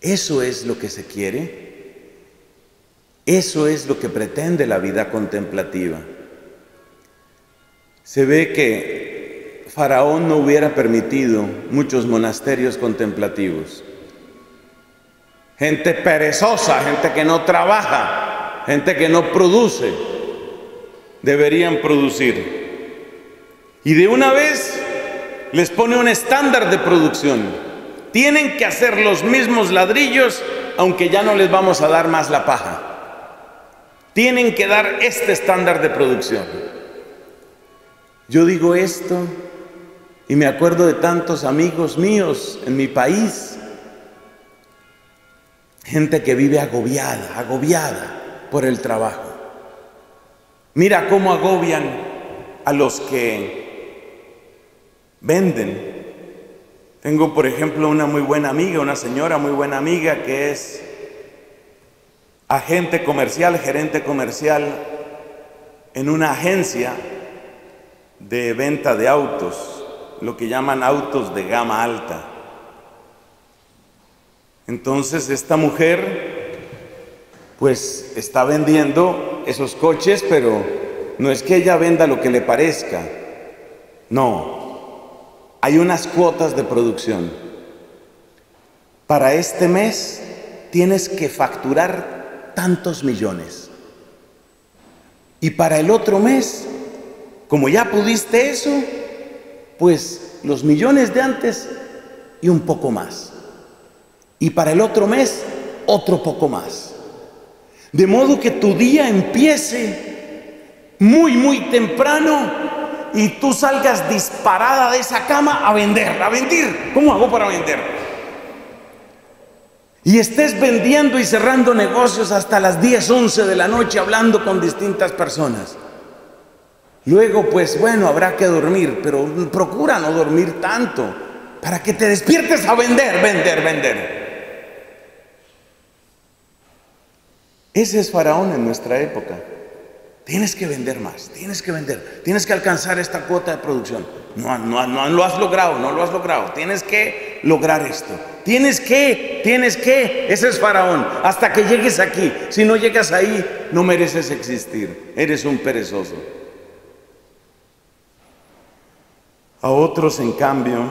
Eso es lo que se quiere. Eso es lo que pretende la vida contemplativa. Se ve que Faraón no hubiera permitido muchos monasterios contemplativos. Gente perezosa, gente que no trabaja, gente que no produce, deberían producir. Y de una vez les pone un estándar de producción. Tienen que hacer los mismos ladrillos, aunque ya no les vamos a dar más la paja. Tienen que dar este estándar de producción. Yo digo esto y me acuerdo de tantos amigos míos en mi país, gente que vive agobiada, agobiada por el trabajo. Mira cómo agobian a los que venden. Tengo, por ejemplo, una muy buena amiga, una señora muy buena amiga que es agente comercial, gerente comercial en una agencia de venta de autos, lo que llaman autos de gama alta. Entonces esta mujer pues está vendiendo esos coches, pero no es que ella venda lo que le parezca, no, hay unas cuotas de producción. Para este mes tienes que facturar tantos millones. Y para el otro mes, como ya pudiste eso, pues los millones de antes y un poco más. Y para el otro mes, otro poco más. De modo que tu día empiece muy, muy temprano y tú salgas disparada de esa cama a vender, a vender. ¿Cómo hago para vender? y estés vendiendo y cerrando negocios hasta las 10, 11 de la noche hablando con distintas personas. Luego, pues bueno, habrá que dormir, pero procura no dormir tanto para que te despiertes a vender, vender, vender. Ese es Faraón en nuestra época. Tienes que vender más, tienes que vender, tienes que alcanzar esta cuota de producción. No, no, no lo has logrado, no lo has logrado. Tienes que lograr esto. Tienes que, tienes que. Ese es Faraón. Hasta que llegues aquí. Si no llegas ahí, no mereces existir. Eres un perezoso. A otros, en cambio,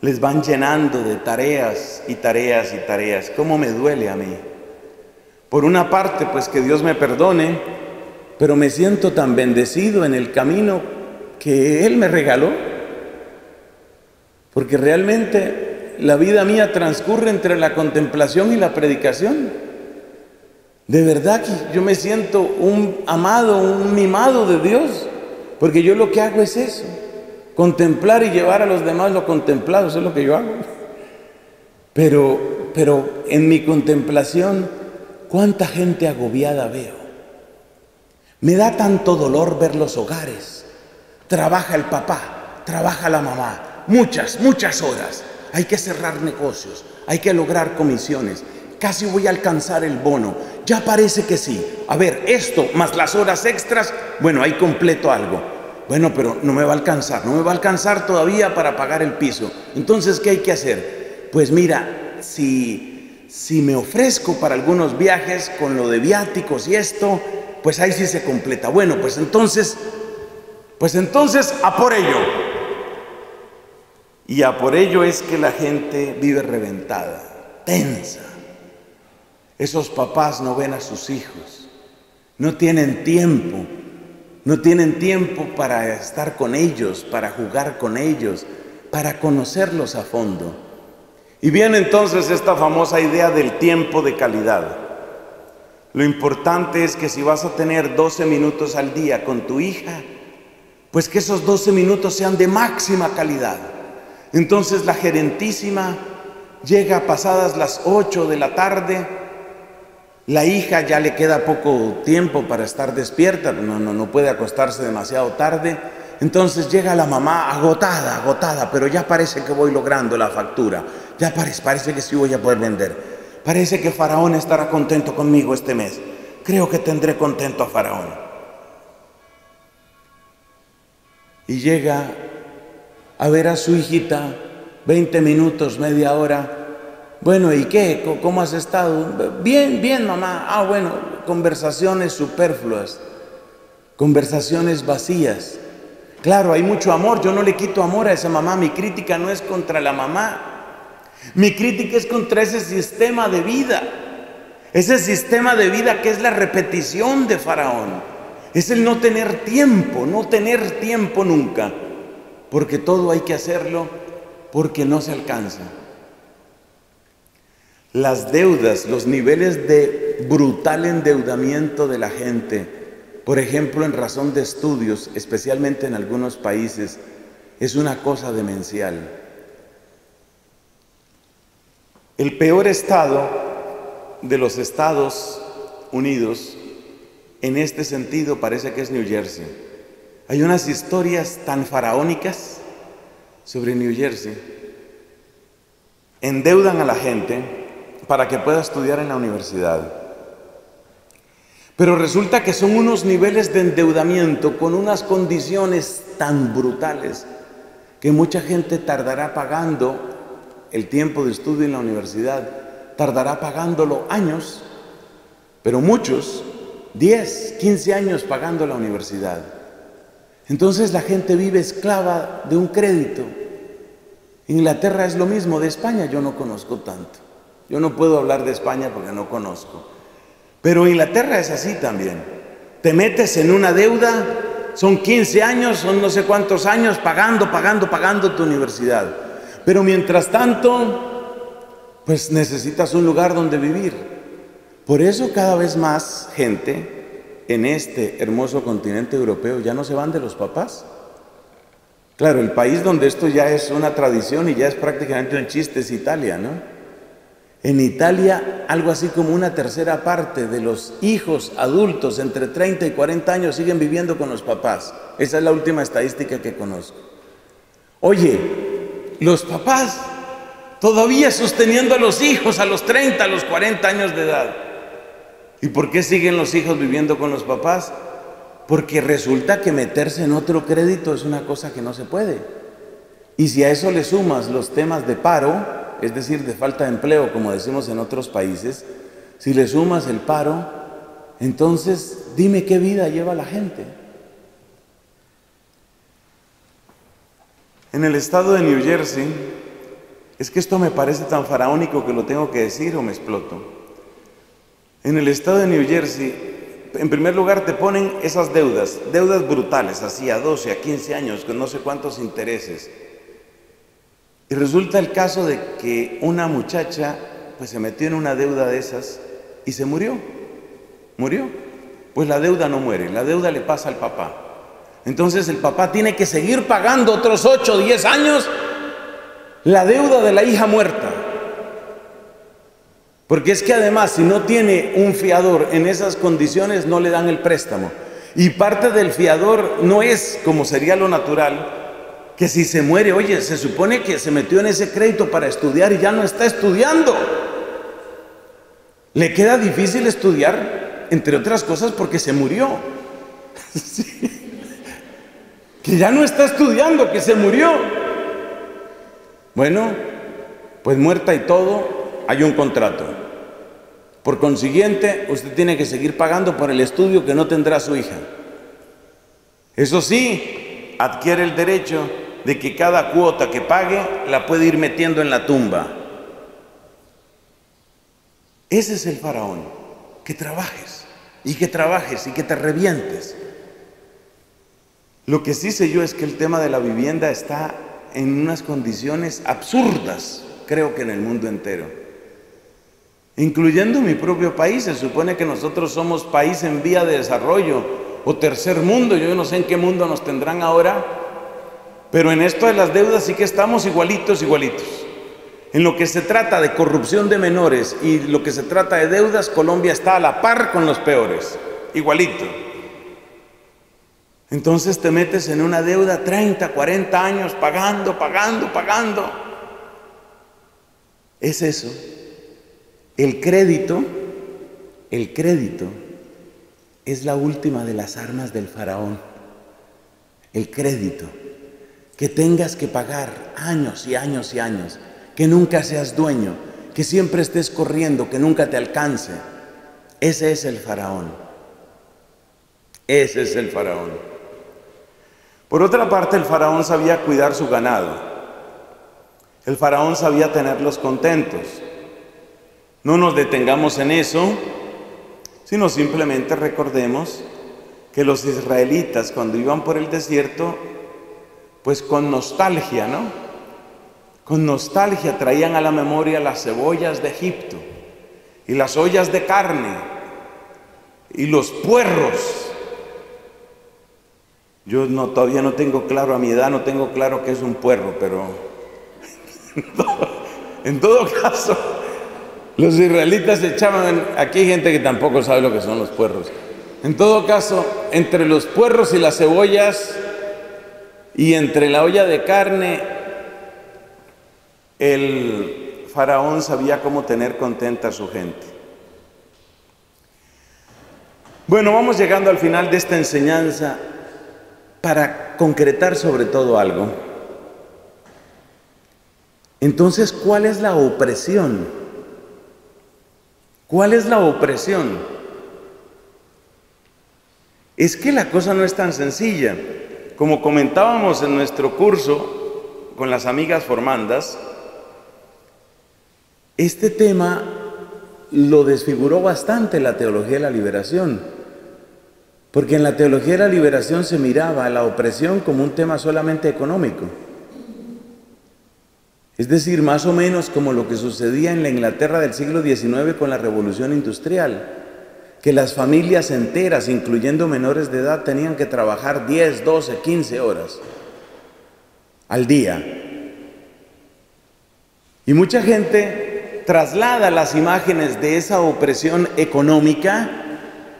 les van llenando de tareas y tareas y tareas. ¿Cómo me duele a mí? Por una parte, pues que Dios me perdone, pero me siento tan bendecido en el camino que Él me regaló. Porque realmente la vida mía transcurre entre la contemplación y la predicación. De verdad que yo me siento un amado, un mimado de Dios, porque yo lo que hago es eso, contemplar y llevar a los demás lo contemplado, eso es lo que yo hago. Pero, pero en mi contemplación, ¿cuánta gente agobiada veo? Me da tanto dolor ver los hogares. Trabaja el papá, trabaja la mamá, muchas, muchas horas. Hay que cerrar negocios, hay que lograr comisiones. Casi voy a alcanzar el bono. Ya parece que sí. A ver, esto más las horas extras, bueno, ahí completo algo. Bueno, pero no me va a alcanzar, no me va a alcanzar todavía para pagar el piso. Entonces, ¿qué hay que hacer? Pues mira, si, si me ofrezco para algunos viajes con lo de viáticos y esto, pues ahí sí se completa. Bueno, pues entonces, pues entonces a por ello. Y a por ello es que la gente vive reventada, tensa, Esos papás no ven a sus hijos, no tienen tiempo, no tienen tiempo para estar con ellos, para jugar con ellos, para conocerlos a fondo. Y viene entonces esta famosa idea del tiempo de calidad. Lo importante es que si vas a tener 12 minutos al día con tu hija, pues que esos 12 minutos sean de máxima calidad. Entonces la gerentísima llega pasadas las 8 de la tarde, la hija ya le queda poco tiempo para estar despierta, no, no, no puede acostarse demasiado tarde. Entonces llega la mamá agotada, agotada, pero ya parece que voy logrando la factura. Ya parece, parece que sí voy a poder vender. Parece que Faraón estará contento conmigo este mes. Creo que tendré contento a Faraón. Y llega a ver a su hijita 20 minutos, media hora, bueno, ¿y qué? ¿Cómo has estado? Bien, bien, mamá. Ah, bueno, conversaciones superfluas, conversaciones vacías. Claro, hay mucho amor, yo no le quito amor a esa mamá, mi crítica no es contra la mamá, mi crítica es contra ese sistema de vida, ese sistema de vida que es la repetición de Faraón, es el no tener tiempo, no tener tiempo nunca, porque todo hay que hacerlo porque no se alcanza. Las deudas, los niveles de brutal endeudamiento de la gente, por ejemplo, en razón de estudios, especialmente en algunos países, es una cosa demencial. El peor estado de los Estados Unidos en este sentido parece que es New Jersey. Hay unas historias tan faraónicas sobre New Jersey. Endeudan a la gente para que pueda estudiar en la universidad. Pero resulta que son unos niveles de endeudamiento con unas condiciones tan brutales que mucha gente tardará pagando el tiempo de estudio en la universidad, tardará pagándolo años, pero muchos, 10, 15 años pagando la universidad. Entonces la gente vive esclava de un crédito. Inglaterra es lo mismo, de España yo no conozco tanto. Yo no puedo hablar de España porque no conozco. Pero Inglaterra es así también. Te metes en una deuda, son 15 años, son no sé cuántos años pagando, pagando, pagando tu universidad. Pero mientras tanto, pues necesitas un lugar donde vivir. Por eso cada vez más gente en este hermoso continente europeo ya no se van de los papás. Claro, el país donde esto ya es una tradición y ya es prácticamente un chiste es Italia, ¿no? En Italia, algo así como una tercera parte de los hijos adultos entre 30 y 40 años siguen viviendo con los papás. Esa es la última estadística que conozco. Oye, los papás todavía sosteniendo a los hijos a los 30, a los 40 años de edad. ¿Y por qué siguen los hijos viviendo con los papás? Porque resulta que meterse en otro crédito es una cosa que no se puede. Y si a eso le sumas los temas de paro, es decir, de falta de empleo, como decimos en otros países, si le sumas el paro, entonces dime qué vida lleva la gente. En el estado de New Jersey, es que esto me parece tan faraónico que lo tengo que decir o me exploto. En el estado de New Jersey, en primer lugar te ponen esas deudas, deudas brutales, así a 12, a 15 años, con no sé cuántos intereses. Y resulta el caso de que una muchacha pues se metió en una deuda de esas y se murió. Murió. Pues la deuda no muere, la deuda le pasa al papá. Entonces el papá tiene que seguir pagando otros 8 o 10 años la deuda de la hija muerta. Porque es que además si no tiene un fiador en esas condiciones no le dan el préstamo. Y parte del fiador no es como sería lo natural, que si se muere, oye, se supone que se metió en ese crédito para estudiar y ya no está estudiando. Le queda difícil estudiar, entre otras cosas, porque se murió. Que ya no está estudiando, que se murió. Bueno, pues muerta y todo, hay un contrato. Por consiguiente, usted tiene que seguir pagando por el estudio que no tendrá su hija. Eso sí, adquiere el derecho de que cada cuota que pague la puede ir metiendo en la tumba. Ese es el faraón, que trabajes y que trabajes y que te revientes. Lo que sí sé yo es que el tema de la vivienda está en unas condiciones absurdas, creo que en el mundo entero. Incluyendo mi propio país, se supone que nosotros somos país en vía de desarrollo o tercer mundo, yo no sé en qué mundo nos tendrán ahora, pero en esto de las deudas sí que estamos igualitos, igualitos. En lo que se trata de corrupción de menores y lo que se trata de deudas, Colombia está a la par con los peores, igualito. Entonces te metes en una deuda 30, 40 años pagando, pagando, pagando. Es eso. El crédito, el crédito es la última de las armas del faraón. El crédito. Que tengas que pagar años y años y años. Que nunca seas dueño. Que siempre estés corriendo, que nunca te alcance. Ese es el faraón. Ese es el faraón. Por otra parte, el faraón sabía cuidar su ganado. El faraón sabía tenerlos contentos. No nos detengamos en eso, sino simplemente recordemos que los israelitas cuando iban por el desierto, pues con nostalgia, ¿no? Con nostalgia traían a la memoria las cebollas de Egipto y las ollas de carne y los puerros yo no, todavía no tengo claro, a mi edad no tengo claro qué es un puerro, pero en todo caso, los israelitas echaban, aquí hay gente que tampoco sabe lo que son los puerros. En todo caso, entre los puerros y las cebollas y entre la olla de carne, el faraón sabía cómo tener contenta a su gente. Bueno, vamos llegando al final de esta enseñanza para concretar sobre todo algo. Entonces, ¿cuál es la opresión? ¿Cuál es la opresión? Es que la cosa no es tan sencilla. Como comentábamos en nuestro curso con las amigas formandas, este tema lo desfiguró bastante la teología de la liberación. Porque en la teología de la liberación se miraba a la opresión como un tema solamente económico. Es decir, más o menos como lo que sucedía en la Inglaterra del siglo XIX con la revolución industrial, que las familias enteras, incluyendo menores de edad, tenían que trabajar 10, 12, 15 horas al día. Y mucha gente traslada las imágenes de esa opresión económica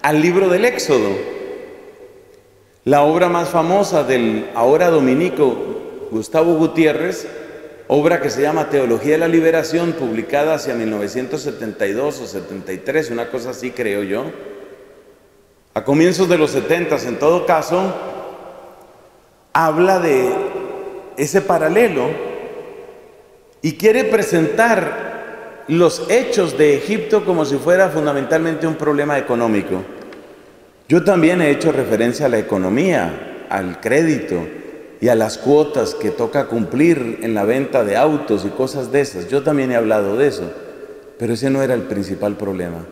al libro del Éxodo. La obra más famosa del ahora dominico Gustavo Gutiérrez, obra que se llama Teología de la Liberación, publicada hacia 1972 o 73, una cosa así creo yo, a comienzos de los 70 en todo caso, habla de ese paralelo y quiere presentar los hechos de Egipto como si fuera fundamentalmente un problema económico. Yo también he hecho referencia a la economía, al crédito y a las cuotas que toca cumplir en la venta de autos y cosas de esas. Yo también he hablado de eso, pero ese no era el principal problema.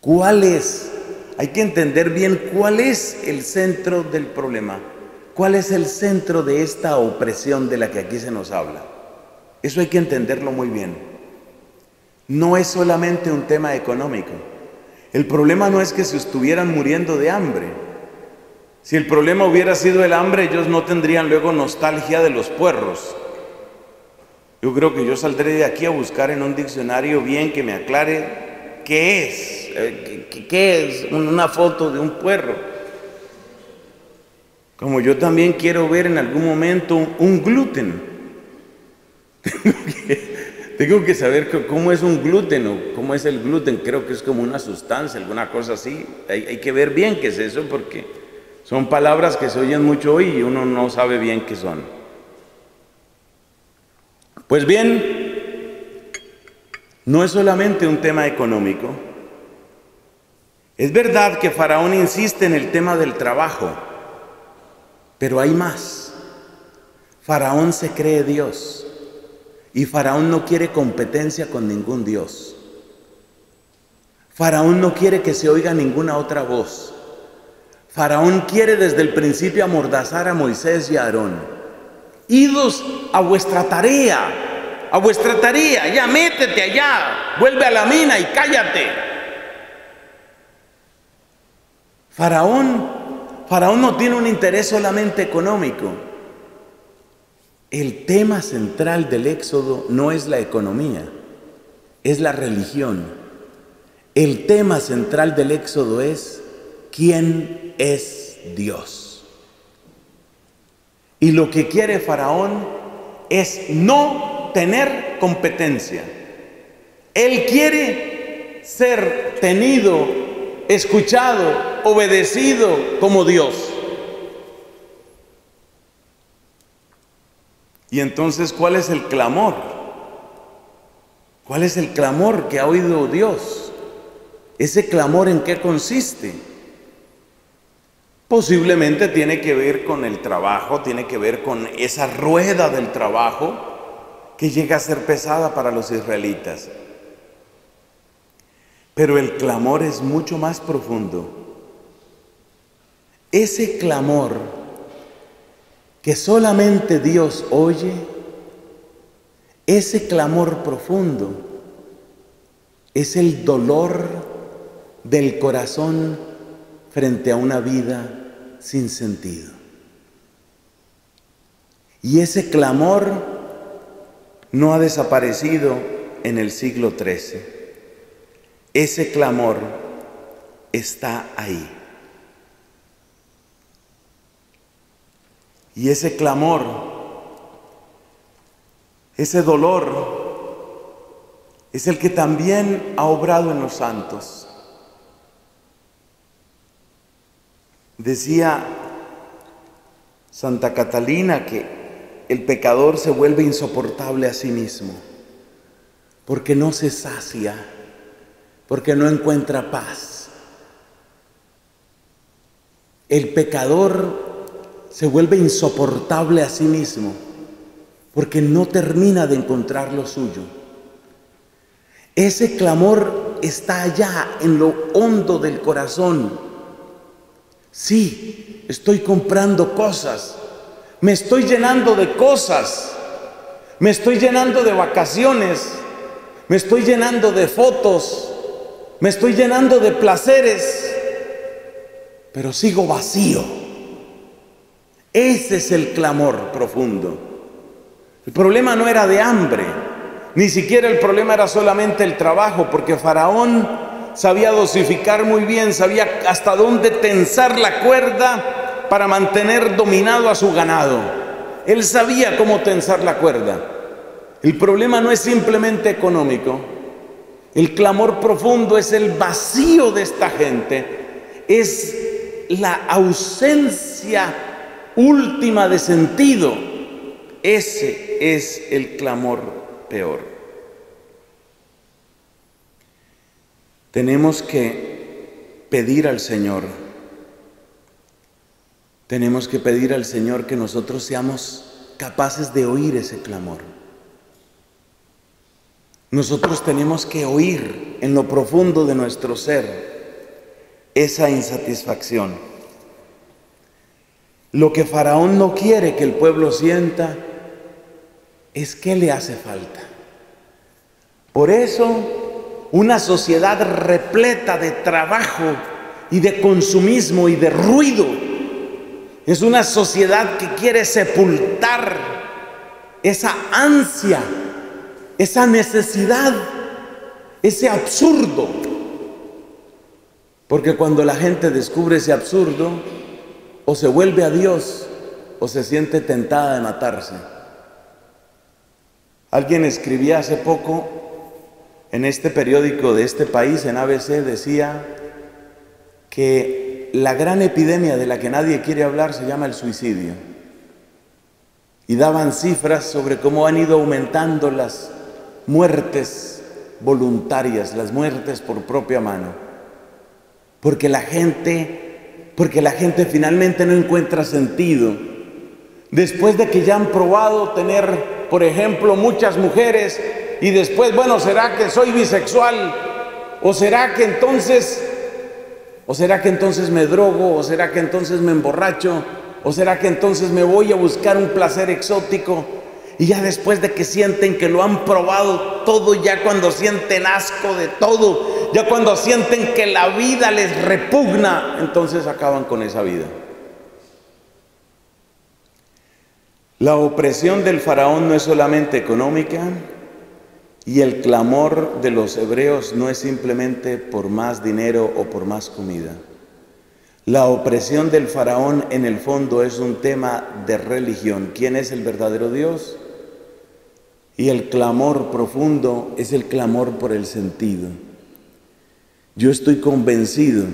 ¿Cuál es? Hay que entender bien cuál es el centro del problema. ¿Cuál es el centro de esta opresión de la que aquí se nos habla? Eso hay que entenderlo muy bien. No es solamente un tema económico. El problema no es que se estuvieran muriendo de hambre. Si el problema hubiera sido el hambre, ellos no tendrían luego nostalgia de los puerros. Yo creo que yo saldré de aquí a buscar en un diccionario bien que me aclare qué es, eh, qué es una foto de un puerro. Como yo también quiero ver en algún momento un gluten. Tengo que saber cómo es un gluten o cómo es el gluten. Creo que es como una sustancia, alguna cosa así. Hay, que ver bien qué es eso porque son palabras que se oyen mucho hoy y uno no sabe bien qué son. Pues bien, no es solamente un tema económico. Es verdad que Faraón insiste en el tema del trabajo, pero hay más. Faraón se cree Dios. Y Faraón no quiere competencia con ningún Dios. Faraón no quiere que se oiga ninguna otra voz. Faraón quiere desde el principio amordazar a Moisés y a Aarón. Idos a vuestra tarea, a vuestra tarea, ya métete allá, vuelve a la mina y cállate. Faraón, Faraón no tiene un interés solamente económico. El tema central del éxodo no es la economía, es la religión. El tema central del éxodo es quién es Dios. Y lo que quiere Faraón es no tener competencia. Él quiere ser tenido, escuchado, obedecido como Dios. Y entonces, ¿cuál es el clamor? ¿Cuál es el clamor que ha oído Dios? ¿Ese clamor en qué consiste? Posiblemente tiene que ver con el trabajo, tiene que ver con esa rueda del trabajo que llega a ser pesada para los israelitas. Pero el clamor es mucho más profundo. Ese clamor que solamente Dios oye, ese clamor profundo es el dolor del corazón frente a una vida sin sentido. Y ese clamor no ha desaparecido en el siglo XIII. Ese clamor está ahí. Y ese clamor, ese dolor, es el que también ha obrado en los santos. Decía Santa Catalina que el pecador se vuelve insoportable a sí mismo, porque no se sacia, porque no encuentra paz. El pecador se vuelve insoportable a sí mismo, porque no termina de encontrar lo suyo. Ese clamor está allá en lo hondo del corazón. Sí, estoy comprando cosas, me estoy llenando de cosas, me estoy llenando de vacaciones, me estoy llenando de fotos, me estoy llenando de placeres, pero sigo vacío. Ese es el clamor profundo. El problema no era de hambre, ni siquiera el problema era solamente el trabajo, porque Faraón sabía dosificar muy bien, sabía hasta dónde tensar la cuerda para mantener dominado a su ganado. Él sabía cómo tensar la cuerda. El problema no es simplemente económico. El clamor profundo es el vacío de esta gente. Es la ausencia última de sentido. Ese es el clamor peor. Tenemos que pedir al Señor, tenemos que pedir al Señor que nosotros seamos capaces de oír ese clamor. Nosotros tenemos que oír en lo profundo de nuestro ser esa insatisfacción. Lo que Faraón no quiere que el pueblo sienta es que le hace falta. Por eso una sociedad repleta de trabajo y de consumismo y de ruido. Es una sociedad que quiere sepultar esa ansia, esa necesidad, ese absurdo. Porque cuando la gente descubre ese absurdo, o se vuelve a Dios o se siente tentada de matarse. Alguien escribía hace poco en este periódico de este país, en ABC, decía que la gran epidemia de la que nadie quiere hablar se llama el suicidio. Y daban cifras sobre cómo han ido aumentando las muertes voluntarias, las muertes por propia mano. Porque la gente, porque la gente finalmente no encuentra sentido. Después de que ya han probado tener, por ejemplo, muchas mujeres y después, bueno, ¿será que soy bisexual? ¿O será que entonces, o será que entonces me drogo? ¿O será que entonces me emborracho? ¿O será que entonces me voy a buscar un placer exótico? Y ya después de que sienten que lo han probado todo, ya cuando sienten asco de todo, ya cuando sienten que la vida les repugna, entonces acaban con esa vida. La opresión del faraón no es solamente económica y el clamor de los hebreos no es simplemente por más dinero o por más comida. La opresión del faraón en el fondo es un tema de religión. ¿Quién es el verdadero Dios? Y el clamor profundo es el clamor por el sentido. Yo estoy convencido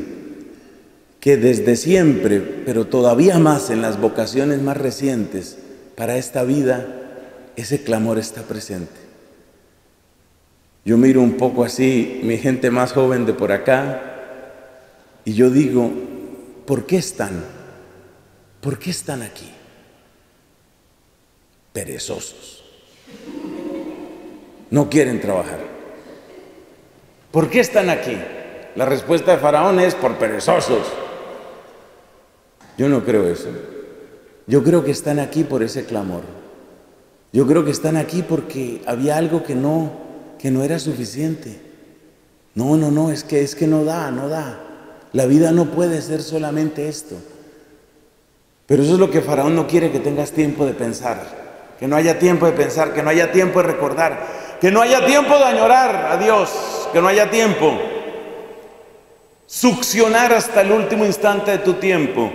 que desde siempre, pero todavía más en las vocaciones más recientes, para esta vida, ese clamor está presente. Yo miro un poco así mi gente más joven de por acá y yo digo, ¿por qué están? ¿Por qué están aquí? Perezosos. No quieren trabajar. ¿Por qué están aquí? La respuesta de Faraón es por perezosos. Yo no creo eso. Yo creo que están aquí por ese clamor. Yo creo que están aquí porque había algo que no, que no era suficiente. No, no, no, es que es que no da, no da. La vida no puede ser solamente esto. Pero eso es lo que Faraón no quiere que tengas tiempo de pensar, que no haya tiempo de pensar, que no haya tiempo de recordar, que no haya tiempo de añorar a Dios, que no haya tiempo. Succionar hasta el último instante de tu tiempo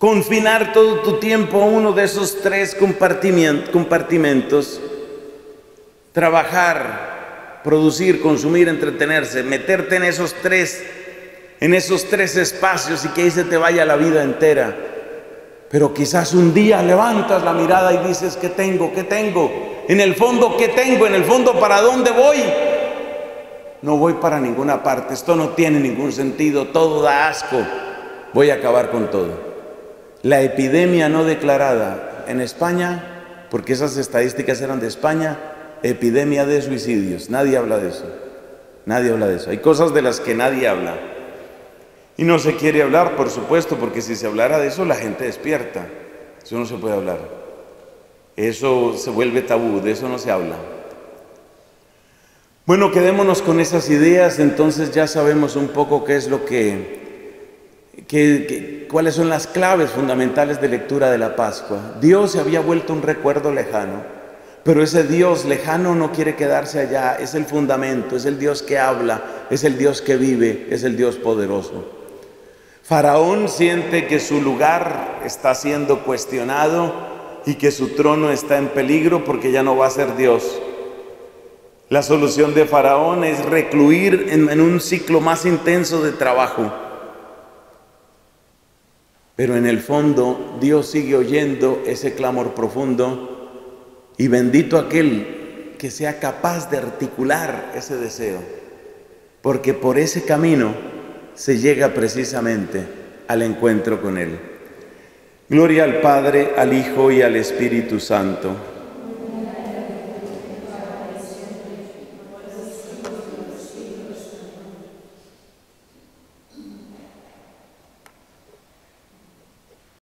confinar todo tu tiempo a uno de esos tres compartimentos, trabajar, producir, consumir, entretenerse, meterte en esos tres, en esos tres espacios y que ahí se te vaya la vida entera. Pero quizás un día levantas la mirada y dices, ¿qué tengo? ¿Qué tengo? En el fondo, ¿qué tengo? En el fondo, ¿para dónde voy? No voy para ninguna parte, esto no tiene ningún sentido, todo da asco, voy a acabar con todo. La epidemia no declarada en España, porque esas estadísticas eran de España, epidemia de suicidios. Nadie habla de eso. Nadie habla de eso. Hay cosas de las que nadie habla. Y no se quiere hablar, por supuesto, porque si se hablara de eso, la gente despierta. Eso no se puede hablar. Eso se vuelve tabú, de eso no se habla. Bueno, quedémonos con esas ideas, entonces ya sabemos un poco qué es lo que cuáles son las claves fundamentales de lectura de la Pascua. Dios se había vuelto un recuerdo lejano, pero ese Dios lejano no quiere quedarse allá, es el fundamento, es el Dios que habla, es el Dios que vive, es el Dios poderoso. Faraón siente que su lugar está siendo cuestionado y que su trono está en peligro porque ya no va a ser Dios. La solución de Faraón es recluir en, un ciclo más intenso de trabajo pero en el fondo Dios sigue oyendo ese clamor profundo y bendito aquel que sea capaz de articular ese deseo, porque por ese camino se llega precisamente al encuentro con Él. Gloria al Padre, al Hijo y al Espíritu Santo